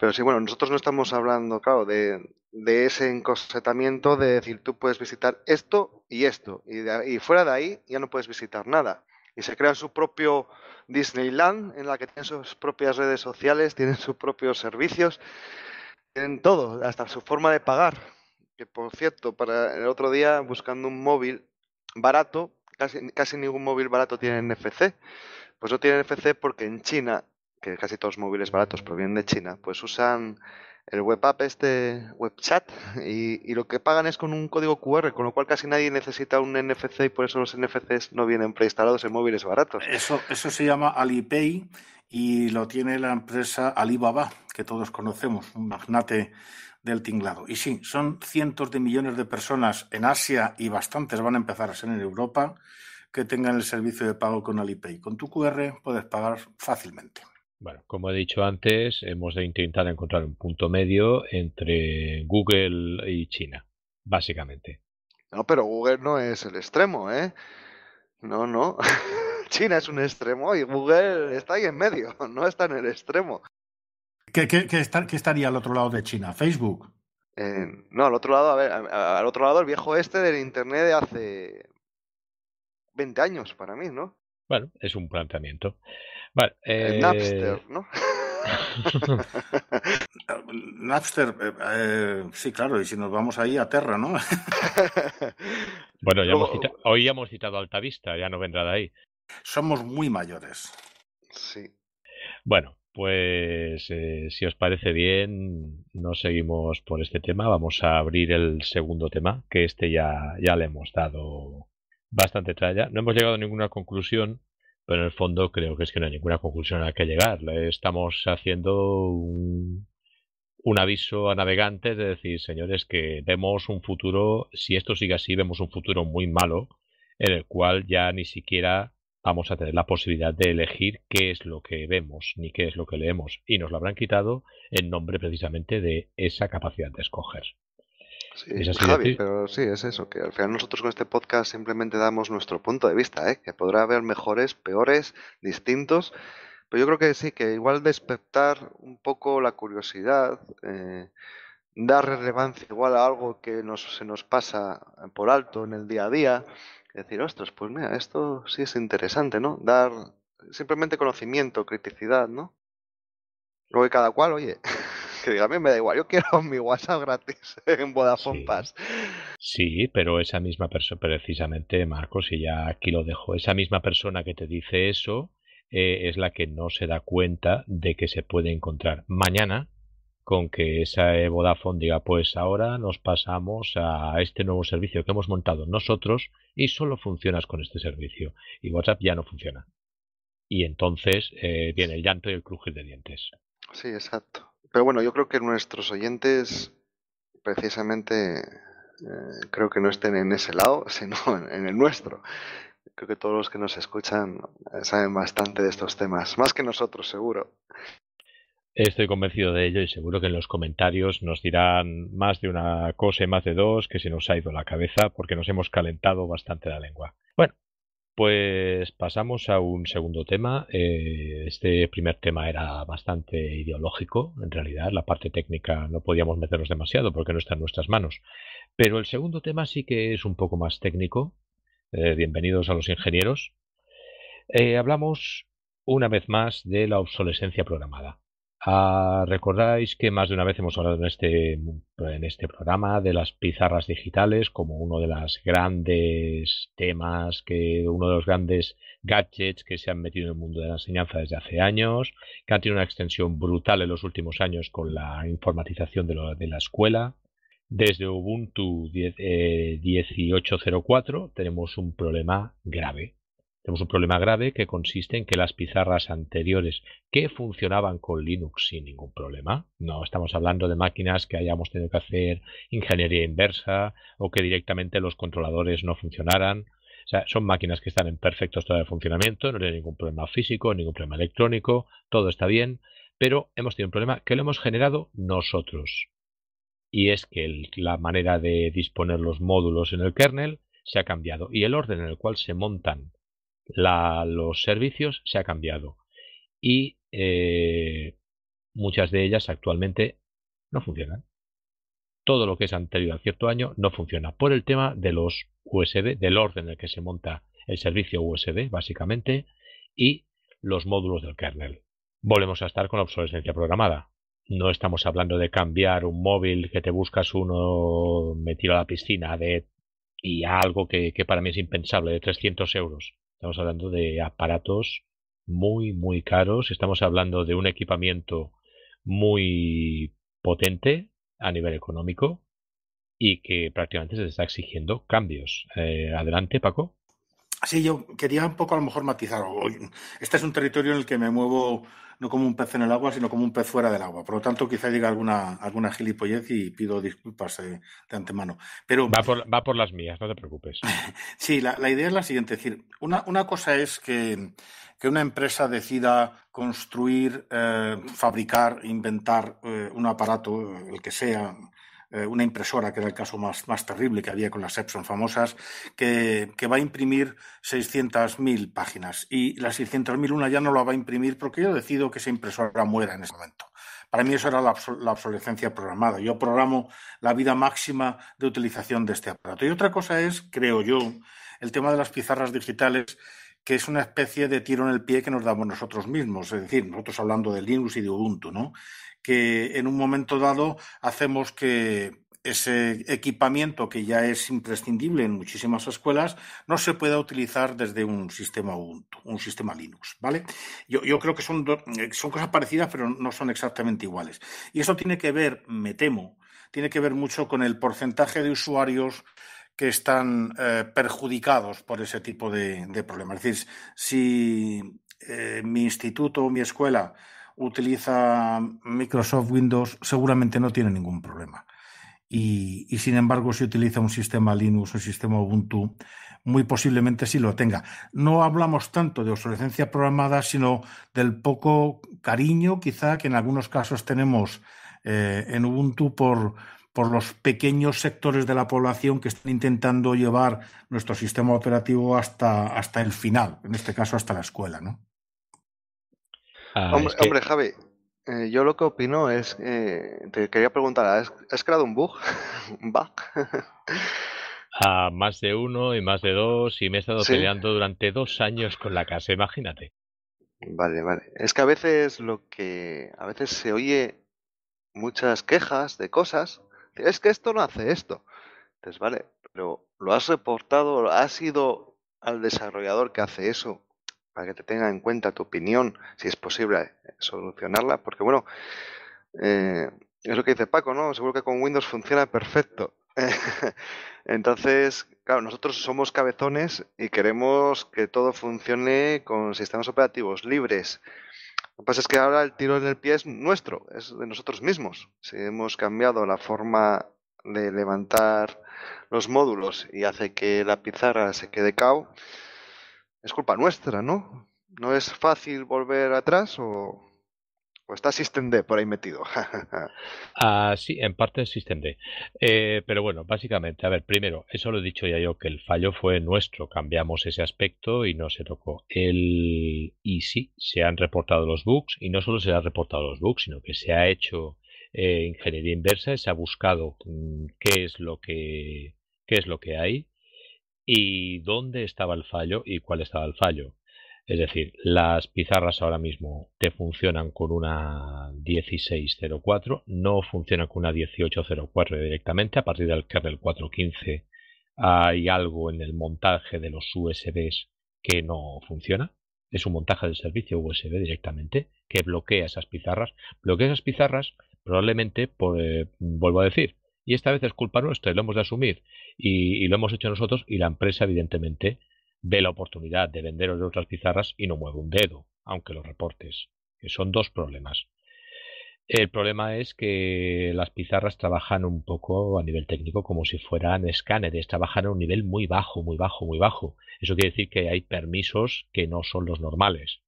Pero sí, bueno, nosotros no estamos hablando, claro, de, ese encosetamiento de decir tú puedes visitar esto y esto. Y, y fuera de ahí ya no puedes visitar nada. Y se crea su propio Disneyland en la que tienen sus propias redes sociales, tienen sus propios servicios, tienen todo, hasta su forma de pagar. Que por cierto, para el otro día buscando un móvil barato, casi, casi ningún móvil barato tiene NFC. Pues no tiene NFC porque en China, que casi todos los móviles baratos provienen de China, pues usan el web app este web chat y, lo que pagan es con un código QR, con lo cual casi nadie necesita un NFC y por eso los NFCs no vienen preinstalados en móviles baratos. Eso, eso se llama Alipay y lo tiene la empresa Alibaba, que todos conocemos, un magnate del tinglado. Y sí, son cientos de millones de personas en Asia y bastantes van a empezar a ser en Europa que tengan el servicio de pago con Alipay. Con tu QR puedes pagar fácilmente. Bueno, como he dicho antes, hemos de intentar encontrar un punto medio entre Google y China, básicamente. No, pero Google no es el extremo, ¿eh? No, no. China es un extremo y Google está ahí en medio, no está en el extremo. ¿Qué, estaría al otro lado de China? ¿Facebook? Eh, no, al otro lado, a ver, al otro lado el viejo este del Internet de hace 20 años para mí, ¿no? Bueno, es un planteamiento. Vale, eh... Napster, ¿no? Napster, eh, eh, sí, claro, y si nos vamos ahí a Terra, ¿no? bueno, ya hemos citado, hoy hemos citado Altavista, ya no vendrá de ahí. Somos muy mayores. Sí. Bueno, pues eh, si os parece bien, nos seguimos por este tema. Vamos a abrir el segundo tema, que este ya, ya le hemos dado bastante tralla. No hemos llegado a ninguna conclusión, pero en el fondo creo que es que no hay ninguna conclusión a la que llegar. Estamos haciendo un, un aviso a navegantes de decir, señores, que vemos un futuro, si esto sigue así, vemos un futuro muy malo, en el cual ya ni siquiera vamos a tener la posibilidad de elegir qué es lo que vemos ni qué es lo que leemos. Y nos lo habrán quitado en nombre precisamente de esa capacidad de escoger. Sí, Javi, pero sí, es eso, que al final nosotros con este podcast simplemente damos nuestro punto de vista, ¿eh? que podrá haber mejores, peores, distintos, pero yo creo que sí, que igual despertar un poco la curiosidad, eh, dar relevancia igual a algo que nos, se nos pasa por alto en el día a día, decir, ostras, pues mira, esto sí es interesante, ¿no? Dar simplemente conocimiento, criticidad, ¿no? Luego que cada cual, oye, que diga, a mí me da igual, yo quiero mi WhatsApp gratis en Vodafone Pass. Sí, pero esa misma persona, precisamente, Marcos, y ya aquí lo dejo, esa misma persona que te dice eso eh, es la que no se da cuenta de que se puede encontrar mañana con que esa Vodafone diga, pues ahora nos pasamos a este nuevo servicio que hemos montado nosotros y solo funcionas con este servicio. Y WhatsApp ya no funciona. Y entonces eh, viene el llanto y el crujir de dientes. Sí, exacto. Pero bueno, yo creo que nuestros oyentes precisamente eh, creo que no estén en ese lado, sino en el nuestro. Creo que todos los que nos escuchan eh, saben bastante de estos temas, más que nosotros, seguro. Estoy convencido de ello y seguro que en los comentarios nos dirán más de una cosa y más de dos que se nos ha ido la cabeza porque nos hemos calentado bastante la lengua. Bueno, pues pasamos a un segundo tema. Eh, este primer tema era bastante ideológico, en realidad. La parte técnica no podíamos meternos demasiado porque no está en nuestras manos. Pero el segundo tema sí que es un poco más técnico. Eh, bienvenidos a los ingenieros. Eh, hablamos una vez más de la obsolescencia programada. Ah, recordáis que más de una vez hemos hablado en este, en este programa de las pizarras digitales como uno de los grandes temas, que uno de los grandes gadgets que se han metido en el mundo de la enseñanza desde hace años, que han tenido una extensión brutal en los últimos años con la informatización de, de la escuela. Desde Ubuntu 18.04 eh, tenemos un problema grave tenemos un problema grave que consiste en que las pizarras anteriores que funcionaban con Linux sin ningún problema, no estamos hablando de máquinas que hayamos tenido que hacer ingeniería inversa o que directamente los controladores no funcionaran. O sea, son máquinas que están en perfecto estado de funcionamiento, no tienen ningún problema físico, ningún problema electrónico, todo está bien, pero hemos tenido un problema que lo hemos generado nosotros. Y es que la manera de disponer los módulos en el kernel se ha cambiado y el orden en el cual se montan los servicios se ha cambiado y eh, muchas de ellas actualmente no funcionan. Todo lo que es anterior a cierto año no funciona por el tema de los USB, del orden en el que se monta el servicio USB, básicamente, y los módulos del kernel. Volvemos a estar con la obsolescencia programada. No estamos hablando de cambiar un móvil que te buscas uno metido a la piscina de y algo que, que para mí es impensable de 300 euros Estamos hablando de aparatos muy, muy caros. Estamos hablando de un equipamiento muy potente a nivel económico y que prácticamente se está exigiendo cambios. Eh, adelante, Paco. Sí, yo quería un poco a lo mejor matizar. Este es un territorio en el que me muevo no como un pez en el agua, sino como un pez fuera del agua. Por lo tanto, quizá diga alguna, alguna gilipollez y pido disculpas eh, de antemano. Pero, va, por, va por las mías, no te preocupes. sí, la, idea es la siguiente. Es decir, una, una cosa es que, que, una empresa decida construir, eh, fabricar, inventar eh, un aparato, el que sea, eh, una impresora, que era el caso más, más terrible que había con las Epson famosas, que, que va a imprimir 600.000 páginas. Y las 600.000 una ya no la va a imprimir porque yo decido que esa impresora muera en ese momento. Para mí eso era la, obsolescencia programada. Yo programo la vida máxima de utilización de este aparato. Y otra cosa es, creo yo, el tema de las pizarras digitales que es una especie de tiro en el pie que nos damos nosotros mismos, es decir, nosotros hablando de Linux y de Ubuntu, ¿no? Que en un momento dado hacemos que ese equipamiento que ya es imprescindible en muchísimas escuelas no se pueda utilizar desde un sistema Ubuntu, un sistema Linux, ¿vale? Yo, creo que son, son cosas parecidas, pero no son exactamente iguales. Y eso tiene que ver, me temo, tiene que ver mucho con el porcentaje de usuarios que están eh, perjudicados por ese tipo de, de, problemas. Es decir, si eh, mi instituto o mi escuela utiliza Microsoft Windows, seguramente no tiene ningún problema. Y, sin embargo, si utiliza un sistema Linux o un sistema Ubuntu, muy posiblemente sí lo tenga. No hablamos tanto de obsolescencia programada, sino del poco cariño, quizá, que en algunos casos tenemos eh, en Ubuntu por, por los pequeños sectores de la población que están intentando llevar nuestro sistema operativo hasta, hasta el final, en este caso hasta la escuela, ¿no? Ah, hombre, es que... hombre, Javi, eh, yo lo que opino es, eh, te quería preguntar, ¿has, ¿has, creado un bug? ¿Un bug? A más de uno y más de dos, y me he estado ¿Sí? peleando durante dos años con la casa, imagínate. Vale, vale. Es que a veces lo que, a veces se oye muchas quejas de cosas es que esto no hace esto. Entonces, vale, pero lo has reportado, has ido al desarrollador que hace eso para que te tenga en cuenta tu opinión, si es posible eh, solucionarla, porque bueno, eh, es lo que dice Paco, ¿no? Seguro que con Windows funciona perfecto. Entonces, claro, nosotros somos cabezones y queremos que todo funcione con sistemas operativos libres. Lo que pasa es que ahora el tiro en el pie es nuestro, es de nosotros mismos. Si hemos cambiado la forma de levantar los módulos y hace que la pizarra se quede cao, es culpa nuestra, ¿no? ¿No es fácil volver atrás o, o está SystemD por ahí metido? ah, sí, en parte es SystemD. Eh, pero bueno, básicamente, a ver, primero, eso lo he dicho ya yo, que el fallo fue nuestro. Cambiamos ese aspecto y no se tocó. El... Y sí, se han reportado los bugs y no solo se han reportado los bugs, sino que se ha hecho eh, ingeniería inversa, se ha buscado mmm, qué es lo que qué es lo que hay y dónde estaba el fallo y cuál estaba el fallo. Es decir, las pizarras ahora mismo te funcionan con una 1604, no funcionan con una 1804 directamente. A partir del kernel 4.15 hay algo en el montaje de los USBs que no funciona. Es un montaje del servicio USB directamente que bloquea esas pizarras. Bloquea esas pizarras probablemente, por, eh, vuelvo a decir, y esta vez es culpa nuestra y lo hemos de asumir y, lo hemos hecho nosotros y la empresa evidentemente ve la oportunidad de vender otras pizarras y no mueve un dedo, aunque lo reportes. Que son dos problemas. El problema es que las pizarras trabajan un poco a nivel técnico como si fueran escáneres, trabajan a un nivel muy bajo, muy bajo, muy bajo. Eso quiere decir que hay permisos que no son los normales.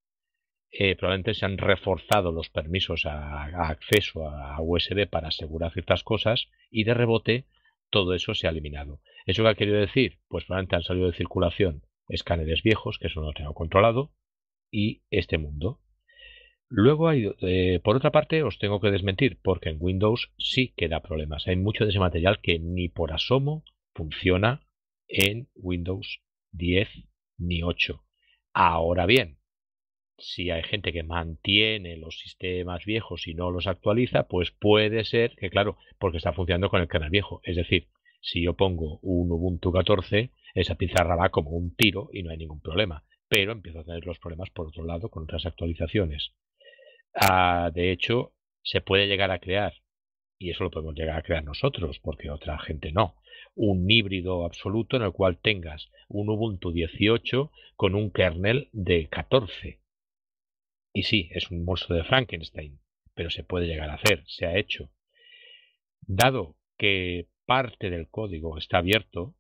Eh, probablemente se han reforzado los permisos a, a acceso a USB para asegurar ciertas cosas y de rebote todo eso se ha eliminado. ¿Eso qué ha querido decir? Pues probablemente han salido de circulación escáneres viejos, que eso no lo tengo controlado, y este mundo. Luego hay, eh, por otra parte, os tengo que desmentir, porque en Windows sí que da problemas. Hay mucho de ese material que ni por asomo funciona en Windows 10 ni 8. Ahora bien, si hay gente que mantiene los sistemas viejos y no los actualiza, pues puede ser que, claro, porque está funcionando con el canal viejo. Es decir, si yo pongo un Ubuntu 14, esa pizarra va como un tiro y no hay ningún problema. Pero empiezo a tener los problemas por otro lado con otras actualizaciones. Ah, de hecho, se puede llegar a crear, y eso lo podemos llegar a crear nosotros, porque otra gente no, un híbrido absoluto en el cual tengas un Ubuntu 18 con un kernel de 14. Y sí, es un monstruo de Frankenstein, pero se puede llegar a hacer, se ha hecho. Dado que parte del código está abierto,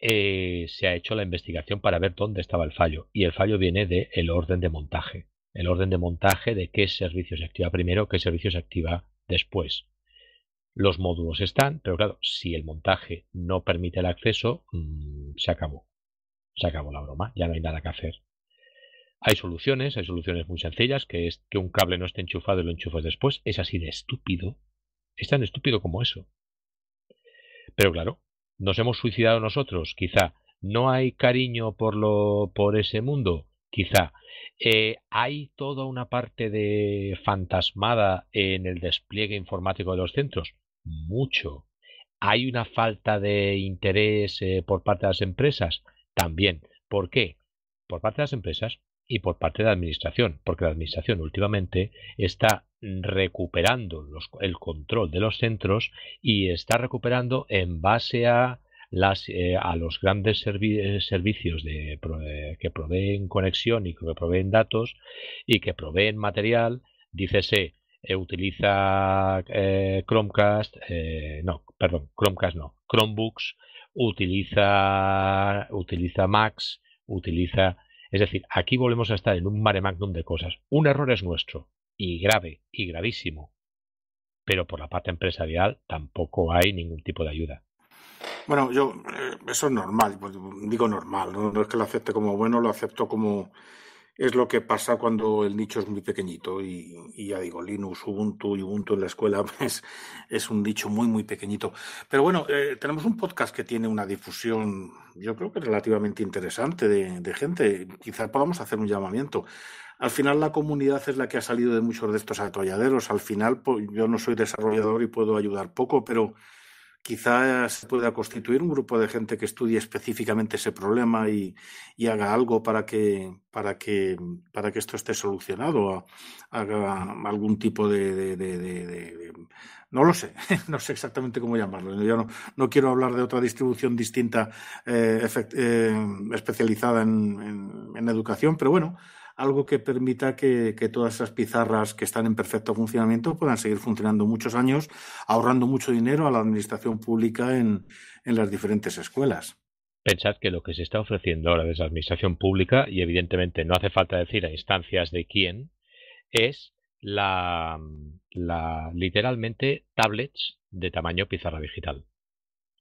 eh, se ha hecho la investigación para ver dónde estaba el fallo. Y el fallo viene del el orden de montaje. El orden de montaje de qué servicio se activa primero, qué servicio se activa después. Los módulos están, pero claro, si el montaje no permite el acceso, mm, se acabó. Se acabó la broma, ya no hay nada que hacer. Hay soluciones, hay soluciones muy sencillas, que es que un cable no esté enchufado y lo enchufes después. Es así de estúpido. Es tan estúpido como eso. Pero claro, nos hemos suicidado nosotros, quizá. No hay cariño por lo, por ese mundo, quizá. Eh, hay toda una parte de fantasmada en el despliegue informático de los centros, mucho. Hay una falta de interés eh, por parte de las empresas, también. ¿Por qué? Por parte de las empresas y por parte de la administración, porque la administración últimamente está recuperando el control de los centros y está recuperando en base a las, eh, a los grandes eh, servicios de, que proveen conexión y que proveen datos y que proveen material, dícese, eh, utiliza Chromecast, no, perdón, Chromecast no, Chromebooks, utiliza, utiliza Macs, utiliza... Es decir, aquí volvemos a estar en un mare magnum de cosas. Un error es nuestro, y grave, y gravísimo. Pero por la parte empresarial tampoco hay ningún tipo de ayuda. Bueno, yo, eh, eso es normal, pues, digo normal, ¿no? es que lo acepte como bueno, lo acepto como es lo que pasa cuando el nicho es muy pequeñito y, ya digo, Linux, Ubuntu y Ubuntu en la escuela es, es un nicho muy, muy pequeñito. Pero bueno, eh, tenemos un podcast que tiene una difusión, yo creo que relativamente interesante de, de gente. Quizás podamos hacer un llamamiento. Al final la comunidad es la que ha salido de muchos de estos atolladeros. Al final yo no soy desarrollador y puedo ayudar poco, pero quizás se pueda constituir un grupo de gente que estudie específicamente ese problema y, haga algo para que, para, que, para que esto esté solucionado, haga algún tipo de, no lo sé, no sé exactamente cómo llamarlo. Yo no, quiero hablar de otra distribución distinta eh, eh, especializada en, en educación, pero bueno, algo que permita que, todas esas pizarras que están en perfecto funcionamiento puedan seguir funcionando muchos años, ahorrando mucho dinero a la administración pública en, las diferentes escuelas. Pensad que lo que se está ofreciendo ahora desde la administración pública, y evidentemente no hace falta decir a instancias de quién, es la, literalmente tablets de tamaño pizarra digital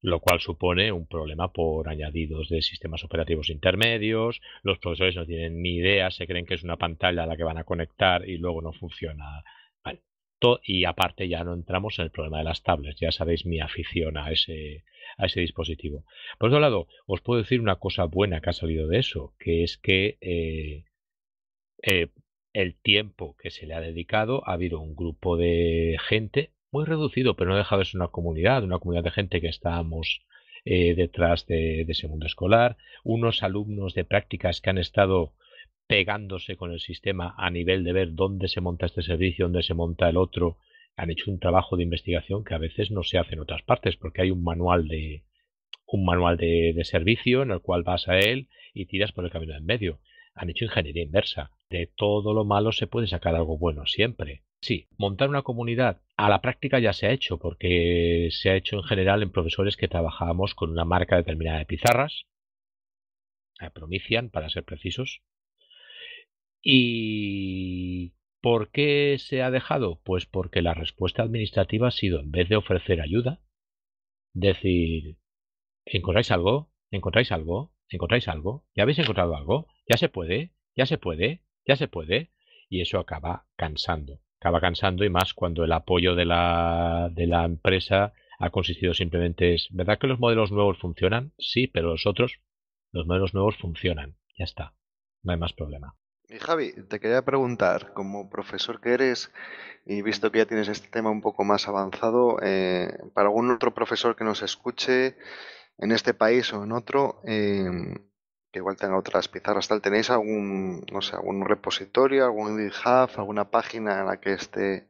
lo cual supone un problema por añadidos de sistemas operativos intermedios, los profesores no tienen ni idea, se creen que es una pantalla a la que van a conectar y luego no funciona. y aparte ya no entramos en el problema de las tablets, ya sabéis mi afición a ese, a ese dispositivo. Por otro lado, os puedo decir una cosa buena que ha salido de eso, que es que eh, eh, el tiempo que se le ha dedicado ha habido un grupo de gente muy reducido, pero no deja de ser una comunidad, una comunidad de gente que estábamos eh, detrás de, ese mundo escolar, unos alumnos de prácticas que han estado pegándose con el sistema a nivel de ver dónde se monta este servicio, dónde se monta el otro, han hecho un trabajo de investigación que a veces no se hace en otras partes, porque hay un manual de un manual de, de servicio en el cual vas a él y tiras por el camino en medio. Han hecho ingeniería inversa. De todo lo malo se puede sacar algo bueno siempre. Sí, montar una comunidad a la práctica ya se ha hecho, porque se ha hecho en general en profesores que trabajábamos con una marca determinada de pizarras, Promician, para ser precisos. ¿Y por qué se ha dejado? Pues porque la respuesta administrativa ha sido, en vez de ofrecer ayuda, decir, ¿encontráis algo? ¿Encontráis algo? ¿Encontráis algo? ¿Ya habéis encontrado algo? ¿Ya se puede? ¿Ya se puede? ¿Ya se puede? Y eso acaba cansando acaba cansando y más cuando el apoyo de la, de la empresa ha consistido simplemente es, ¿verdad que los modelos nuevos funcionan? Sí, pero los otros, los modelos nuevos funcionan. Ya está. No hay más problema. Y Javi, te quería preguntar, como profesor que eres, y visto que ya tienes este tema un poco más avanzado, eh, para algún otro profesor que nos escuche en este país o en otro, eh, que igual tenga otras pizarras tal, ¿tenéis algún, no sé, algún repositorio, algún GitHub, alguna página en la que esté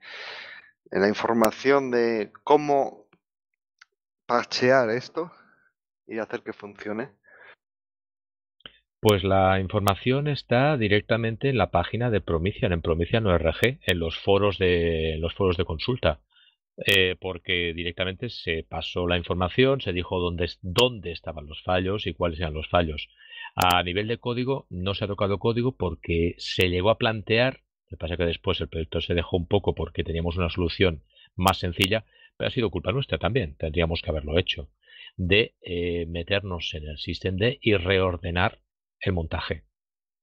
la información de cómo parchear esto y hacer que funcione? Pues la información está directamente en la página de Promician, en Promician.org, en los foros de los foros de consulta. Eh, porque directamente se pasó la información, se dijo dónde, dónde estaban los fallos y cuáles eran los fallos. A nivel de código no se ha tocado código porque se llegó a plantear, lo que pasa que después el proyecto se dejó un poco porque teníamos una solución más sencilla, pero ha sido culpa nuestra también, tendríamos que haberlo hecho, de eh, meternos en el D y reordenar el montaje.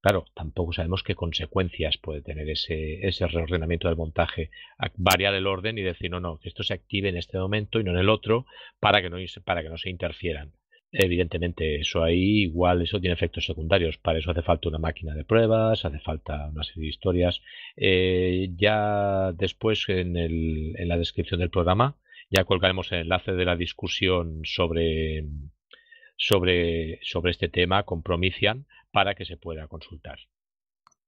Claro, tampoco sabemos qué consecuencias puede tener ese, ese reordenamiento del montaje. Variar el orden y decir, no, no, que esto se active en este momento y no en el otro para que no, para que no se interfieran. Evidentemente, eso ahí igual eso tiene efectos secundarios. Para eso hace falta una máquina de pruebas, hace falta una serie de historias. Eh, ya después en, el, en la descripción del programa ya colgaremos el enlace de la discusión sobre sobre, sobre este tema con Promician para que se pueda consultar.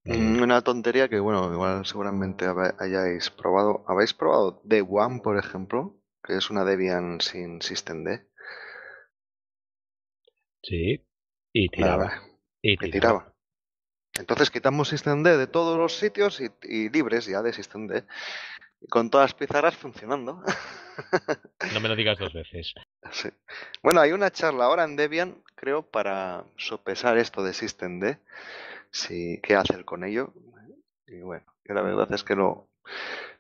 Mm, una tontería que, bueno, igual seguramente hayáis probado. ¿Habéis probado The One, por ejemplo? Que es una Debian sin systemd. Sí, y tiraba. y tiraba. Entonces quitamos systemd de todos los sitios y, libres ya de systemd. con todas las pizarras funcionando. No me lo digas dos veces. Bueno, hay una charla ahora en Debian, creo, para sopesar esto de systemd, si qué hacer con ello. Y bueno, la verdad es que lo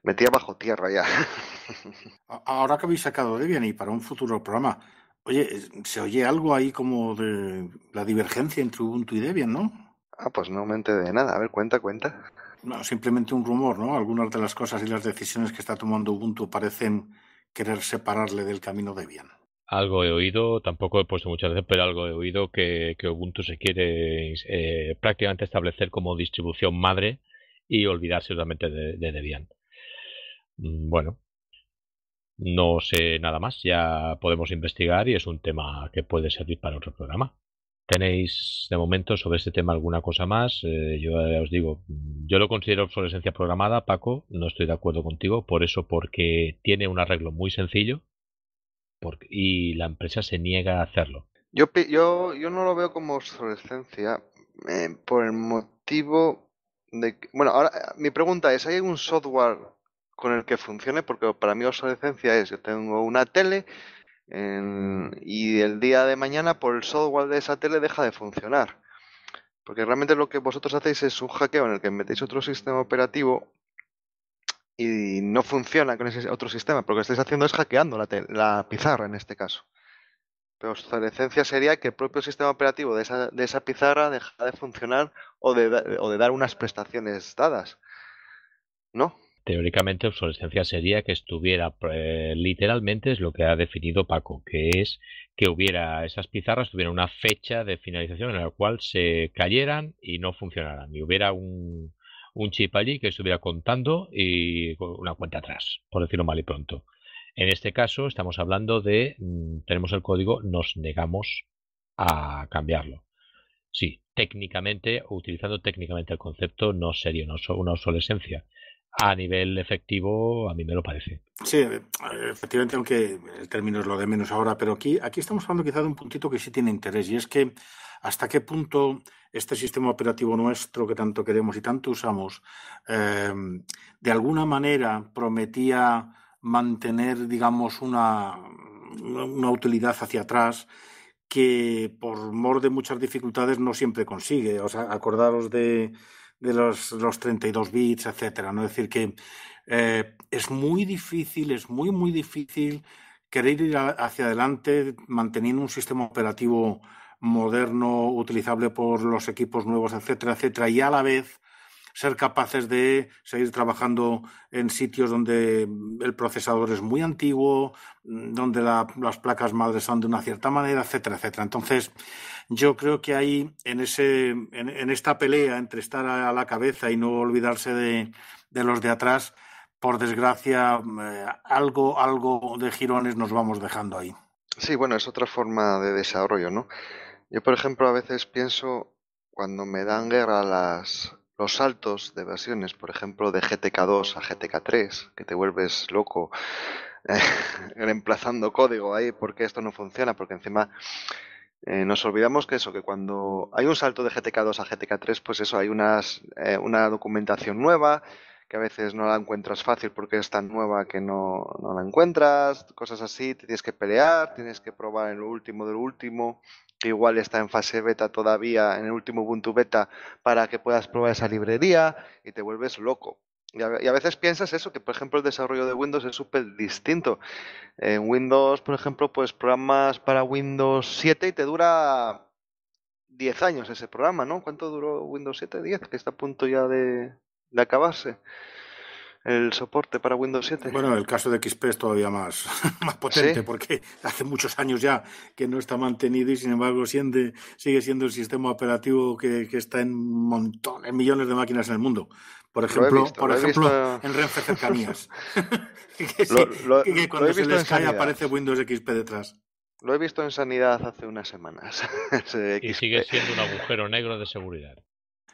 metía bajo tierra ya. Ahora que habéis sacado Debian y para un futuro programa, oye, se oye algo ahí como de la divergencia entre Ubuntu y Debian, ¿no? Ah, pues no me enteré de nada. A ver, cuenta, cuenta. No, simplemente un rumor, ¿no? Algunas de las cosas y las decisiones que está tomando Ubuntu parecen querer separarle del camino Debian. Algo he oído, tampoco he puesto muchas veces, pero algo he oído que, Ubuntu se quiere eh, prácticamente establecer como distribución madre y olvidarse totalmente de, Debian. Mm, bueno, no sé nada más, ya podemos investigar y es un tema que puede servir para otro programa. ¿Tenéis de momento sobre este tema alguna cosa más? Eh, yo os digo, yo lo considero obsolescencia programada, Paco, no estoy de acuerdo contigo, por eso porque tiene un arreglo muy sencillo y la empresa se niega a hacerlo. Yo, yo, yo no lo veo como obsolescencia eh, por el motivo de que, bueno, ahora mi pregunta es, ¿hay algún software con el que funcione? Porque para mí obsolescencia es, yo tengo una tele y el día de mañana por el software de esa tele deja de funcionar. Porque realmente lo que vosotros hacéis es un hackeo en el que metéis otro sistema operativo y no funciona con ese otro sistema, porque lo que estáis haciendo es hackeando la, pizarra en este caso. Pero obsolescencia sería que el propio sistema operativo de esa, de esa pizarra deja de funcionar o de, o de dar unas prestaciones dadas. ¿No? Teóricamente, obsolescencia sería que estuviera eh, literalmente, es lo que ha definido Paco, que es que hubiera esas pizarras, tuvieran una fecha de finalización en la cual se cayeran y no funcionaran. Y hubiera un, un chip allí que estuviera contando y una cuenta atrás, por decirlo mal y pronto. En este caso estamos hablando de, mm, tenemos el código, nos negamos a cambiarlo. Sí, técnicamente, utilizando técnicamente el concepto, no sería una obsolescencia. A nivel efectivo, a mí me lo parece. Sí, eh, efectivamente, aunque el término es lo de menos ahora, pero aquí, aquí estamos hablando quizá de un puntito que sí tiene interés, y es que hasta qué punto este sistema operativo nuestro que tanto queremos y tanto usamos, eh, de alguna manera prometía mantener, digamos, una, una utilidad hacia atrás que por mor de muchas dificultades no siempre consigue. O sea, acordaros de, de los, los 32 bits, etcétera. ¿no? Es decir, que eh, es muy difícil, es muy, muy difícil querer ir hacia adelante manteniendo un sistema operativo moderno, utilizable por los equipos nuevos, etcétera, etcétera, y a la vez ser capaces de seguir trabajando en sitios donde el procesador es muy antiguo, donde las placas madres son de una cierta manera, etcétera, etcétera. Entonces, yo creo que ahí, en, ese, en, esta pelea entre estar a la cabeza y no olvidarse de, de los de atrás, por desgracia, eh, algo, algo de girones nos vamos dejando ahí. Sí, bueno, es otra forma de desarrollo, ¿no? Yo, por ejemplo, a veces pienso cuando me dan guerra las, los saltos de versiones, por ejemplo, de GTK2 a GTK3, que te vuelves loco reemplazando código ahí porque esto no funciona, porque encima eh, nos olvidamos que eso, que cuando hay un salto de GTK2 a GTK3, pues eso, hay unas, eh, una documentación nueva, que a veces no la encuentras fácil porque es tan nueva que no, no, la encuentras, cosas así, te tienes que pelear, tienes que probar en lo último del último, que igual está en fase beta todavía, en el último Ubuntu beta, para que puedas probar esa librería y te vuelves loco. Y a, veces piensas eso, que por ejemplo el desarrollo de Windows es súper distinto. En Windows, por ejemplo, pues programas para Windows 7 y te dura 10 años ese programa, ¿no? ¿Cuánto duró Windows 7? 10, que está a punto ya de, acabarse el soporte para Windows 7. Bueno, el caso de XP es todavía más, más potente porque hace muchos años ya que no está mantenido y sin embargo sigue, sigue siendo el sistema operativo que, que, está en montones, millones de máquinas en el mundo. Por ejemplo, por ejemplo en Renfe Cercanías. que, cuando se les cae aparece Windows XP detrás. Lo he visto en sanidad hace unas semanas. y sigue siendo un agujero negro de seguridad.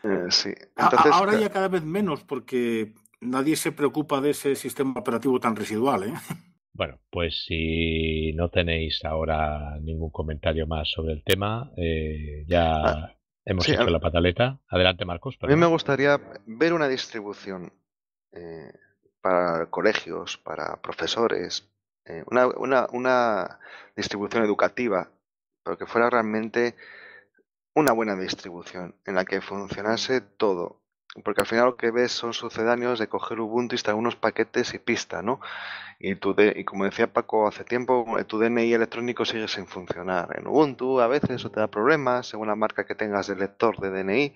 Eh, sí. Ahora ya cada vez menos porque nadie se preocupa de ese sistema operativo tan residual. ¿eh? Bueno, pues si no tenéis ahora ningún comentario más sobre el tema, eh, ya ah, hemos hecho la pataleta. Adelante, Marcos. A mí me gustaría ver una distribución para colegios, para profesores, eh, una, una, una, distribución educativa, pero que fuera realmente una buena distribución en la que funcionase todo. Porque al final lo que ves son sucedáneos de coger Ubuntu, instalar unos paquetes y pista, ¿no? Y, tu y como decía Paco hace tiempo, tu DNI electrónico sigue sin funcionar. En Ubuntu a veces eso te da problemas, según la marca que tengas de lector de DNI.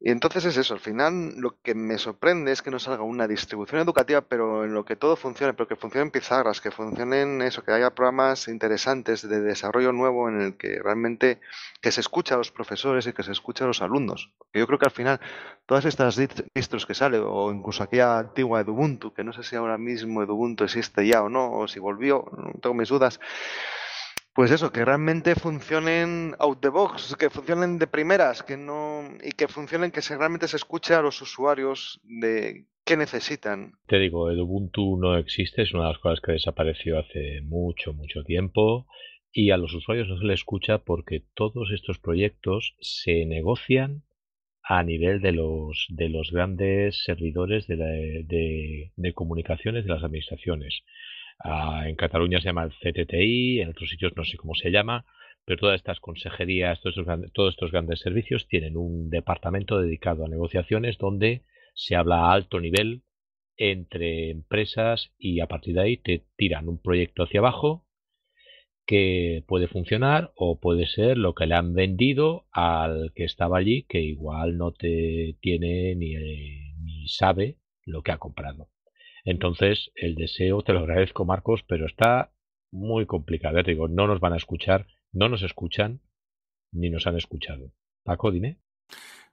Y entonces es eso, al final lo que me sorprende es que no salga una distribución educativa, pero en lo que todo funcione, pero que funcionen pizarras, que funcionen eso, que haya programas interesantes de desarrollo nuevo en el que realmente que se escucha a los profesores y que se escucha a los alumnos. Porque yo creo que al final todas estas distros que sale, o incluso aquella antigua Edubuntu, que no sé si ahora mismo Edubuntu existe ya o no, o si volvió, tengo mis dudas, pues eso, que realmente funcionen out the box, que funcionen de primeras, que no y que funcionen que se, realmente se escuche a los usuarios de qué necesitan. Te digo, el Ubuntu no existe, es una de las cosas que desapareció hace mucho, mucho tiempo y a los usuarios no se les escucha porque todos estos proyectos se negocian a nivel de los de los grandes servidores de, de comunicaciones de las administraciones. Ah, en Cataluña se llama el CTTI, en otros sitios no sé cómo se llama, pero todas estas consejerías, todos estos, todos estos grandes servicios tienen un departamento dedicado a negociaciones donde se habla a alto nivel entre empresas y a partir de ahí te tiran un proyecto hacia abajo que puede funcionar o puede ser lo que le han vendido al que estaba allí que igual no te tiene ni, ni sabe lo que ha comprado. Entonces, el deseo, te lo agradezco, Marcos, pero está muy complicado. Digo, no nos van a escuchar, no nos escuchan, ni nos han escuchado. Paco, dime.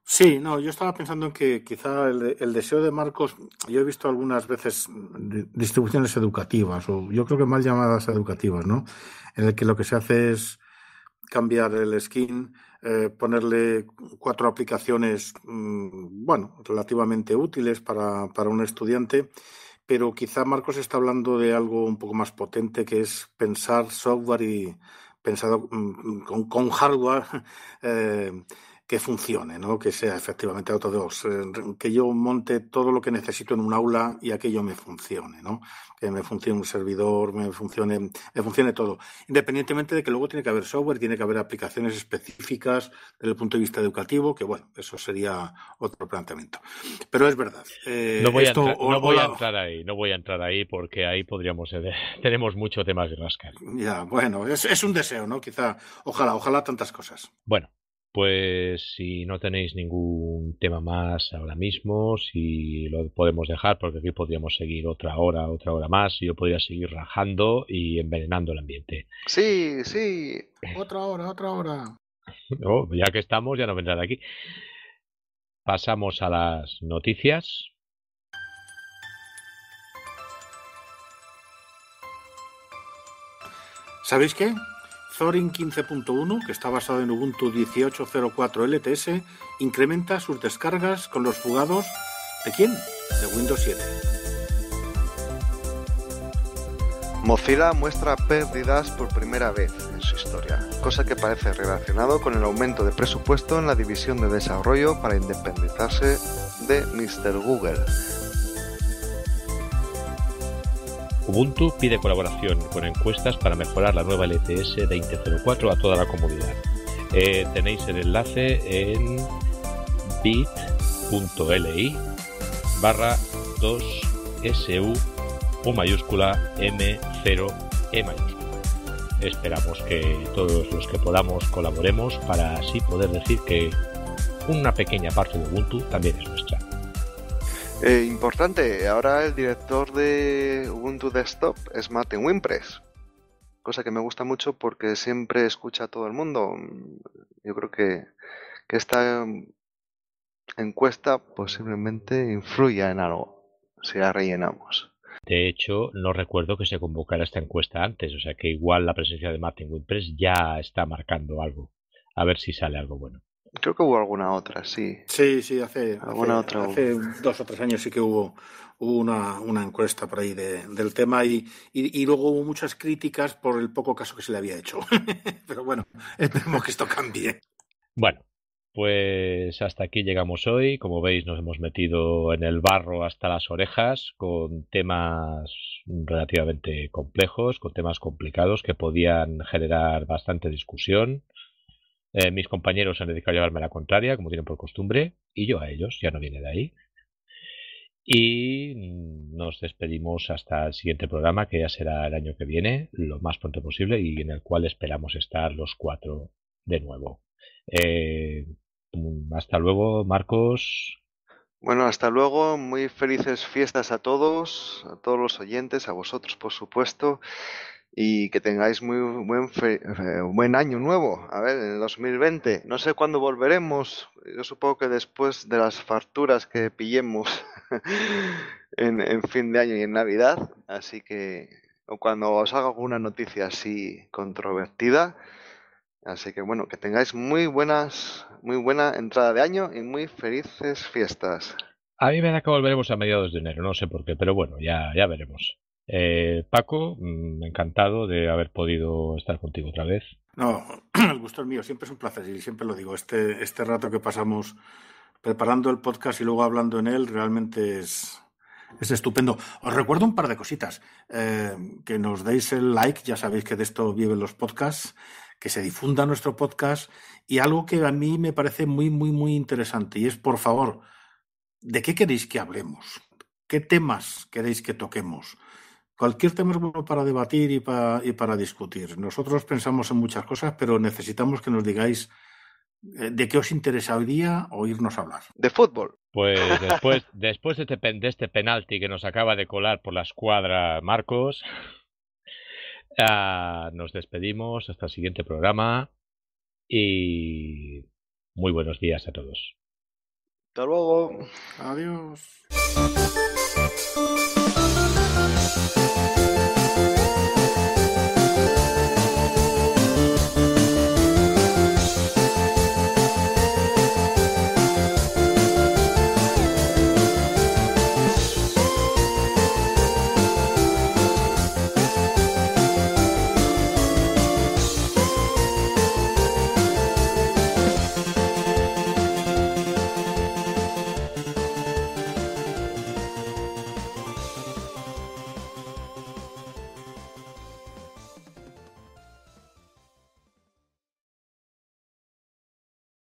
Sí, no, yo estaba pensando en que quizá el, deseo de Marcos, yo he visto algunas veces distribuciones educativas, o yo creo que mal llamadas educativas, ¿no? En el que lo que se hace es cambiar el skin, eh, ponerle cuatro aplicaciones, mm, bueno, relativamente útiles para, para un estudiante pero quizá Marcos está hablando de algo un poco más potente que es pensar software y pensado mm, con, con hardware eh, que funcione, ¿no? que sea efectivamente Autodesk, eh, que yo monte todo lo que necesito en un aula y aquello me funcione, ¿no? que me funcione un servidor, me funcione, me funcione todo. Independientemente de que luego tiene que haber software, tiene que haber aplicaciones específicas desde el punto de vista educativo, que bueno, eso sería otro planteamiento. Pero es verdad. Eh, no voy, a, entrar, no voy a entrar ahí, no voy a entrar ahí porque ahí podríamos, tenemos mucho temas de rascar. Ya, bueno, es, es un deseo, ¿no? Quizá, ojalá, ojalá tantas cosas. Bueno, pues si no tenéis ningún tema más ahora mismo, si lo podemos dejar, porque aquí podríamos seguir otra hora, otra hora más, y yo podría seguir rajando y envenenando el ambiente. Sí, sí. Otra hora, otra hora. Oh, ya que estamos, ya no vendrá de aquí. Pasamos a las noticias. ¿Sabéis qué? Zorin 15.1, que está basado en Ubuntu 18.04 LTS, incrementa sus descargas con los fugados de quién? De Windows 7. Mozilla muestra pérdidas por primera vez en su historia, cosa que parece relacionado con el aumento de presupuesto en la división de desarrollo para independizarse de Mr. Google. Ubuntu pide colaboración con encuestas para mejorar la nueva LTS 2004 a toda la comunidad. Eh, tenéis el enlace en bit.li barra 2 SU U mayúscula M0 E mayúscula. Esperamos que todos los que podamos colaboremos para así poder decir que una pequeña parte de Ubuntu también es nuestra. Eh, importante, ahora el director de Ubuntu Desktop es Martin Wimpress, cosa que me gusta mucho porque siempre escucha a todo el mundo. Yo creo que, que esta encuesta posiblemente influya en algo si la rellenamos. De hecho, no recuerdo que se convocara esta encuesta antes, o sea que igual la presencia de Martin Wimpress ya está marcando algo. A ver si sale algo bueno. Creo que hubo alguna otra, sí. Sí, sí, hace, Alguna hace, otra hace dos o tres años sí que hubo, hubo una, una encuesta por ahí de- del tema y, y, y luego hubo muchas críticas por el poco caso que se le había hecho. Pero bueno, esperemos que esto cambie. Bueno, pues hasta aquí llegamos hoy. Como veis, nos hemos metido en el barro hasta las orejas con temas relativamente complejos, con temas complicados que podían generar bastante discusión. Eh, mis compañeros han dedicado a llevarme la contraria, como tienen por costumbre, y yo a ellos, ya no viene de ahí. Y nos despedimos hasta el siguiente programa, que ya será el año que viene, lo más pronto posible, y en el cual esperamos estar los cuatro de nuevo. Eh, hasta luego, Marcos. Bueno, hasta luego, muy felices fiestas a todos, a todos los oyentes, a vosotros por supuesto, y que tengáis muy buen, buen año nuevo, a ver, en el 2020. No sé cuándo volveremos, yo supongo que después de las facturas que pillemos en, en fin de año y en Navidad, así que, o cuando os haga alguna noticia así controvertida. Así que bueno, que tengáis muy buenas, muy buena entrada de año y muy felices fiestas. A mí me da que volveremos a mediados de enero, no sé por qué, pero bueno, ya, ya veremos. Eh, Paco, mm, encantado de haber podido estar contigo otra vez. No, el gusto es mío, siempre es un placer y siempre lo digo. Este, este rato que pasamos preparando el podcast y luego hablando en él realmente es, es estupendo. Os recuerdo un par de cositas. Eh, que nos deis el like, ya sabéis que de esto viven los podcasts, que se difunda nuestro podcast y algo que a mí me parece muy, muy, muy interesante y es, por favor, ¿de qué queréis que hablemos? ¿Qué temas queréis que toquemos? Cualquier tema es bueno para debatir y para, y para discutir. Nosotros pensamos en muchas cosas, pero necesitamos que nos digáis eh, de qué os interesaría oírnos hablar. De fútbol. Pues después, después de, este, de este penalti que nos acaba de colar por la escuadra Marcos, ah, nos despedimos hasta el siguiente programa y muy buenos días a todos. Hasta luego. Adiós.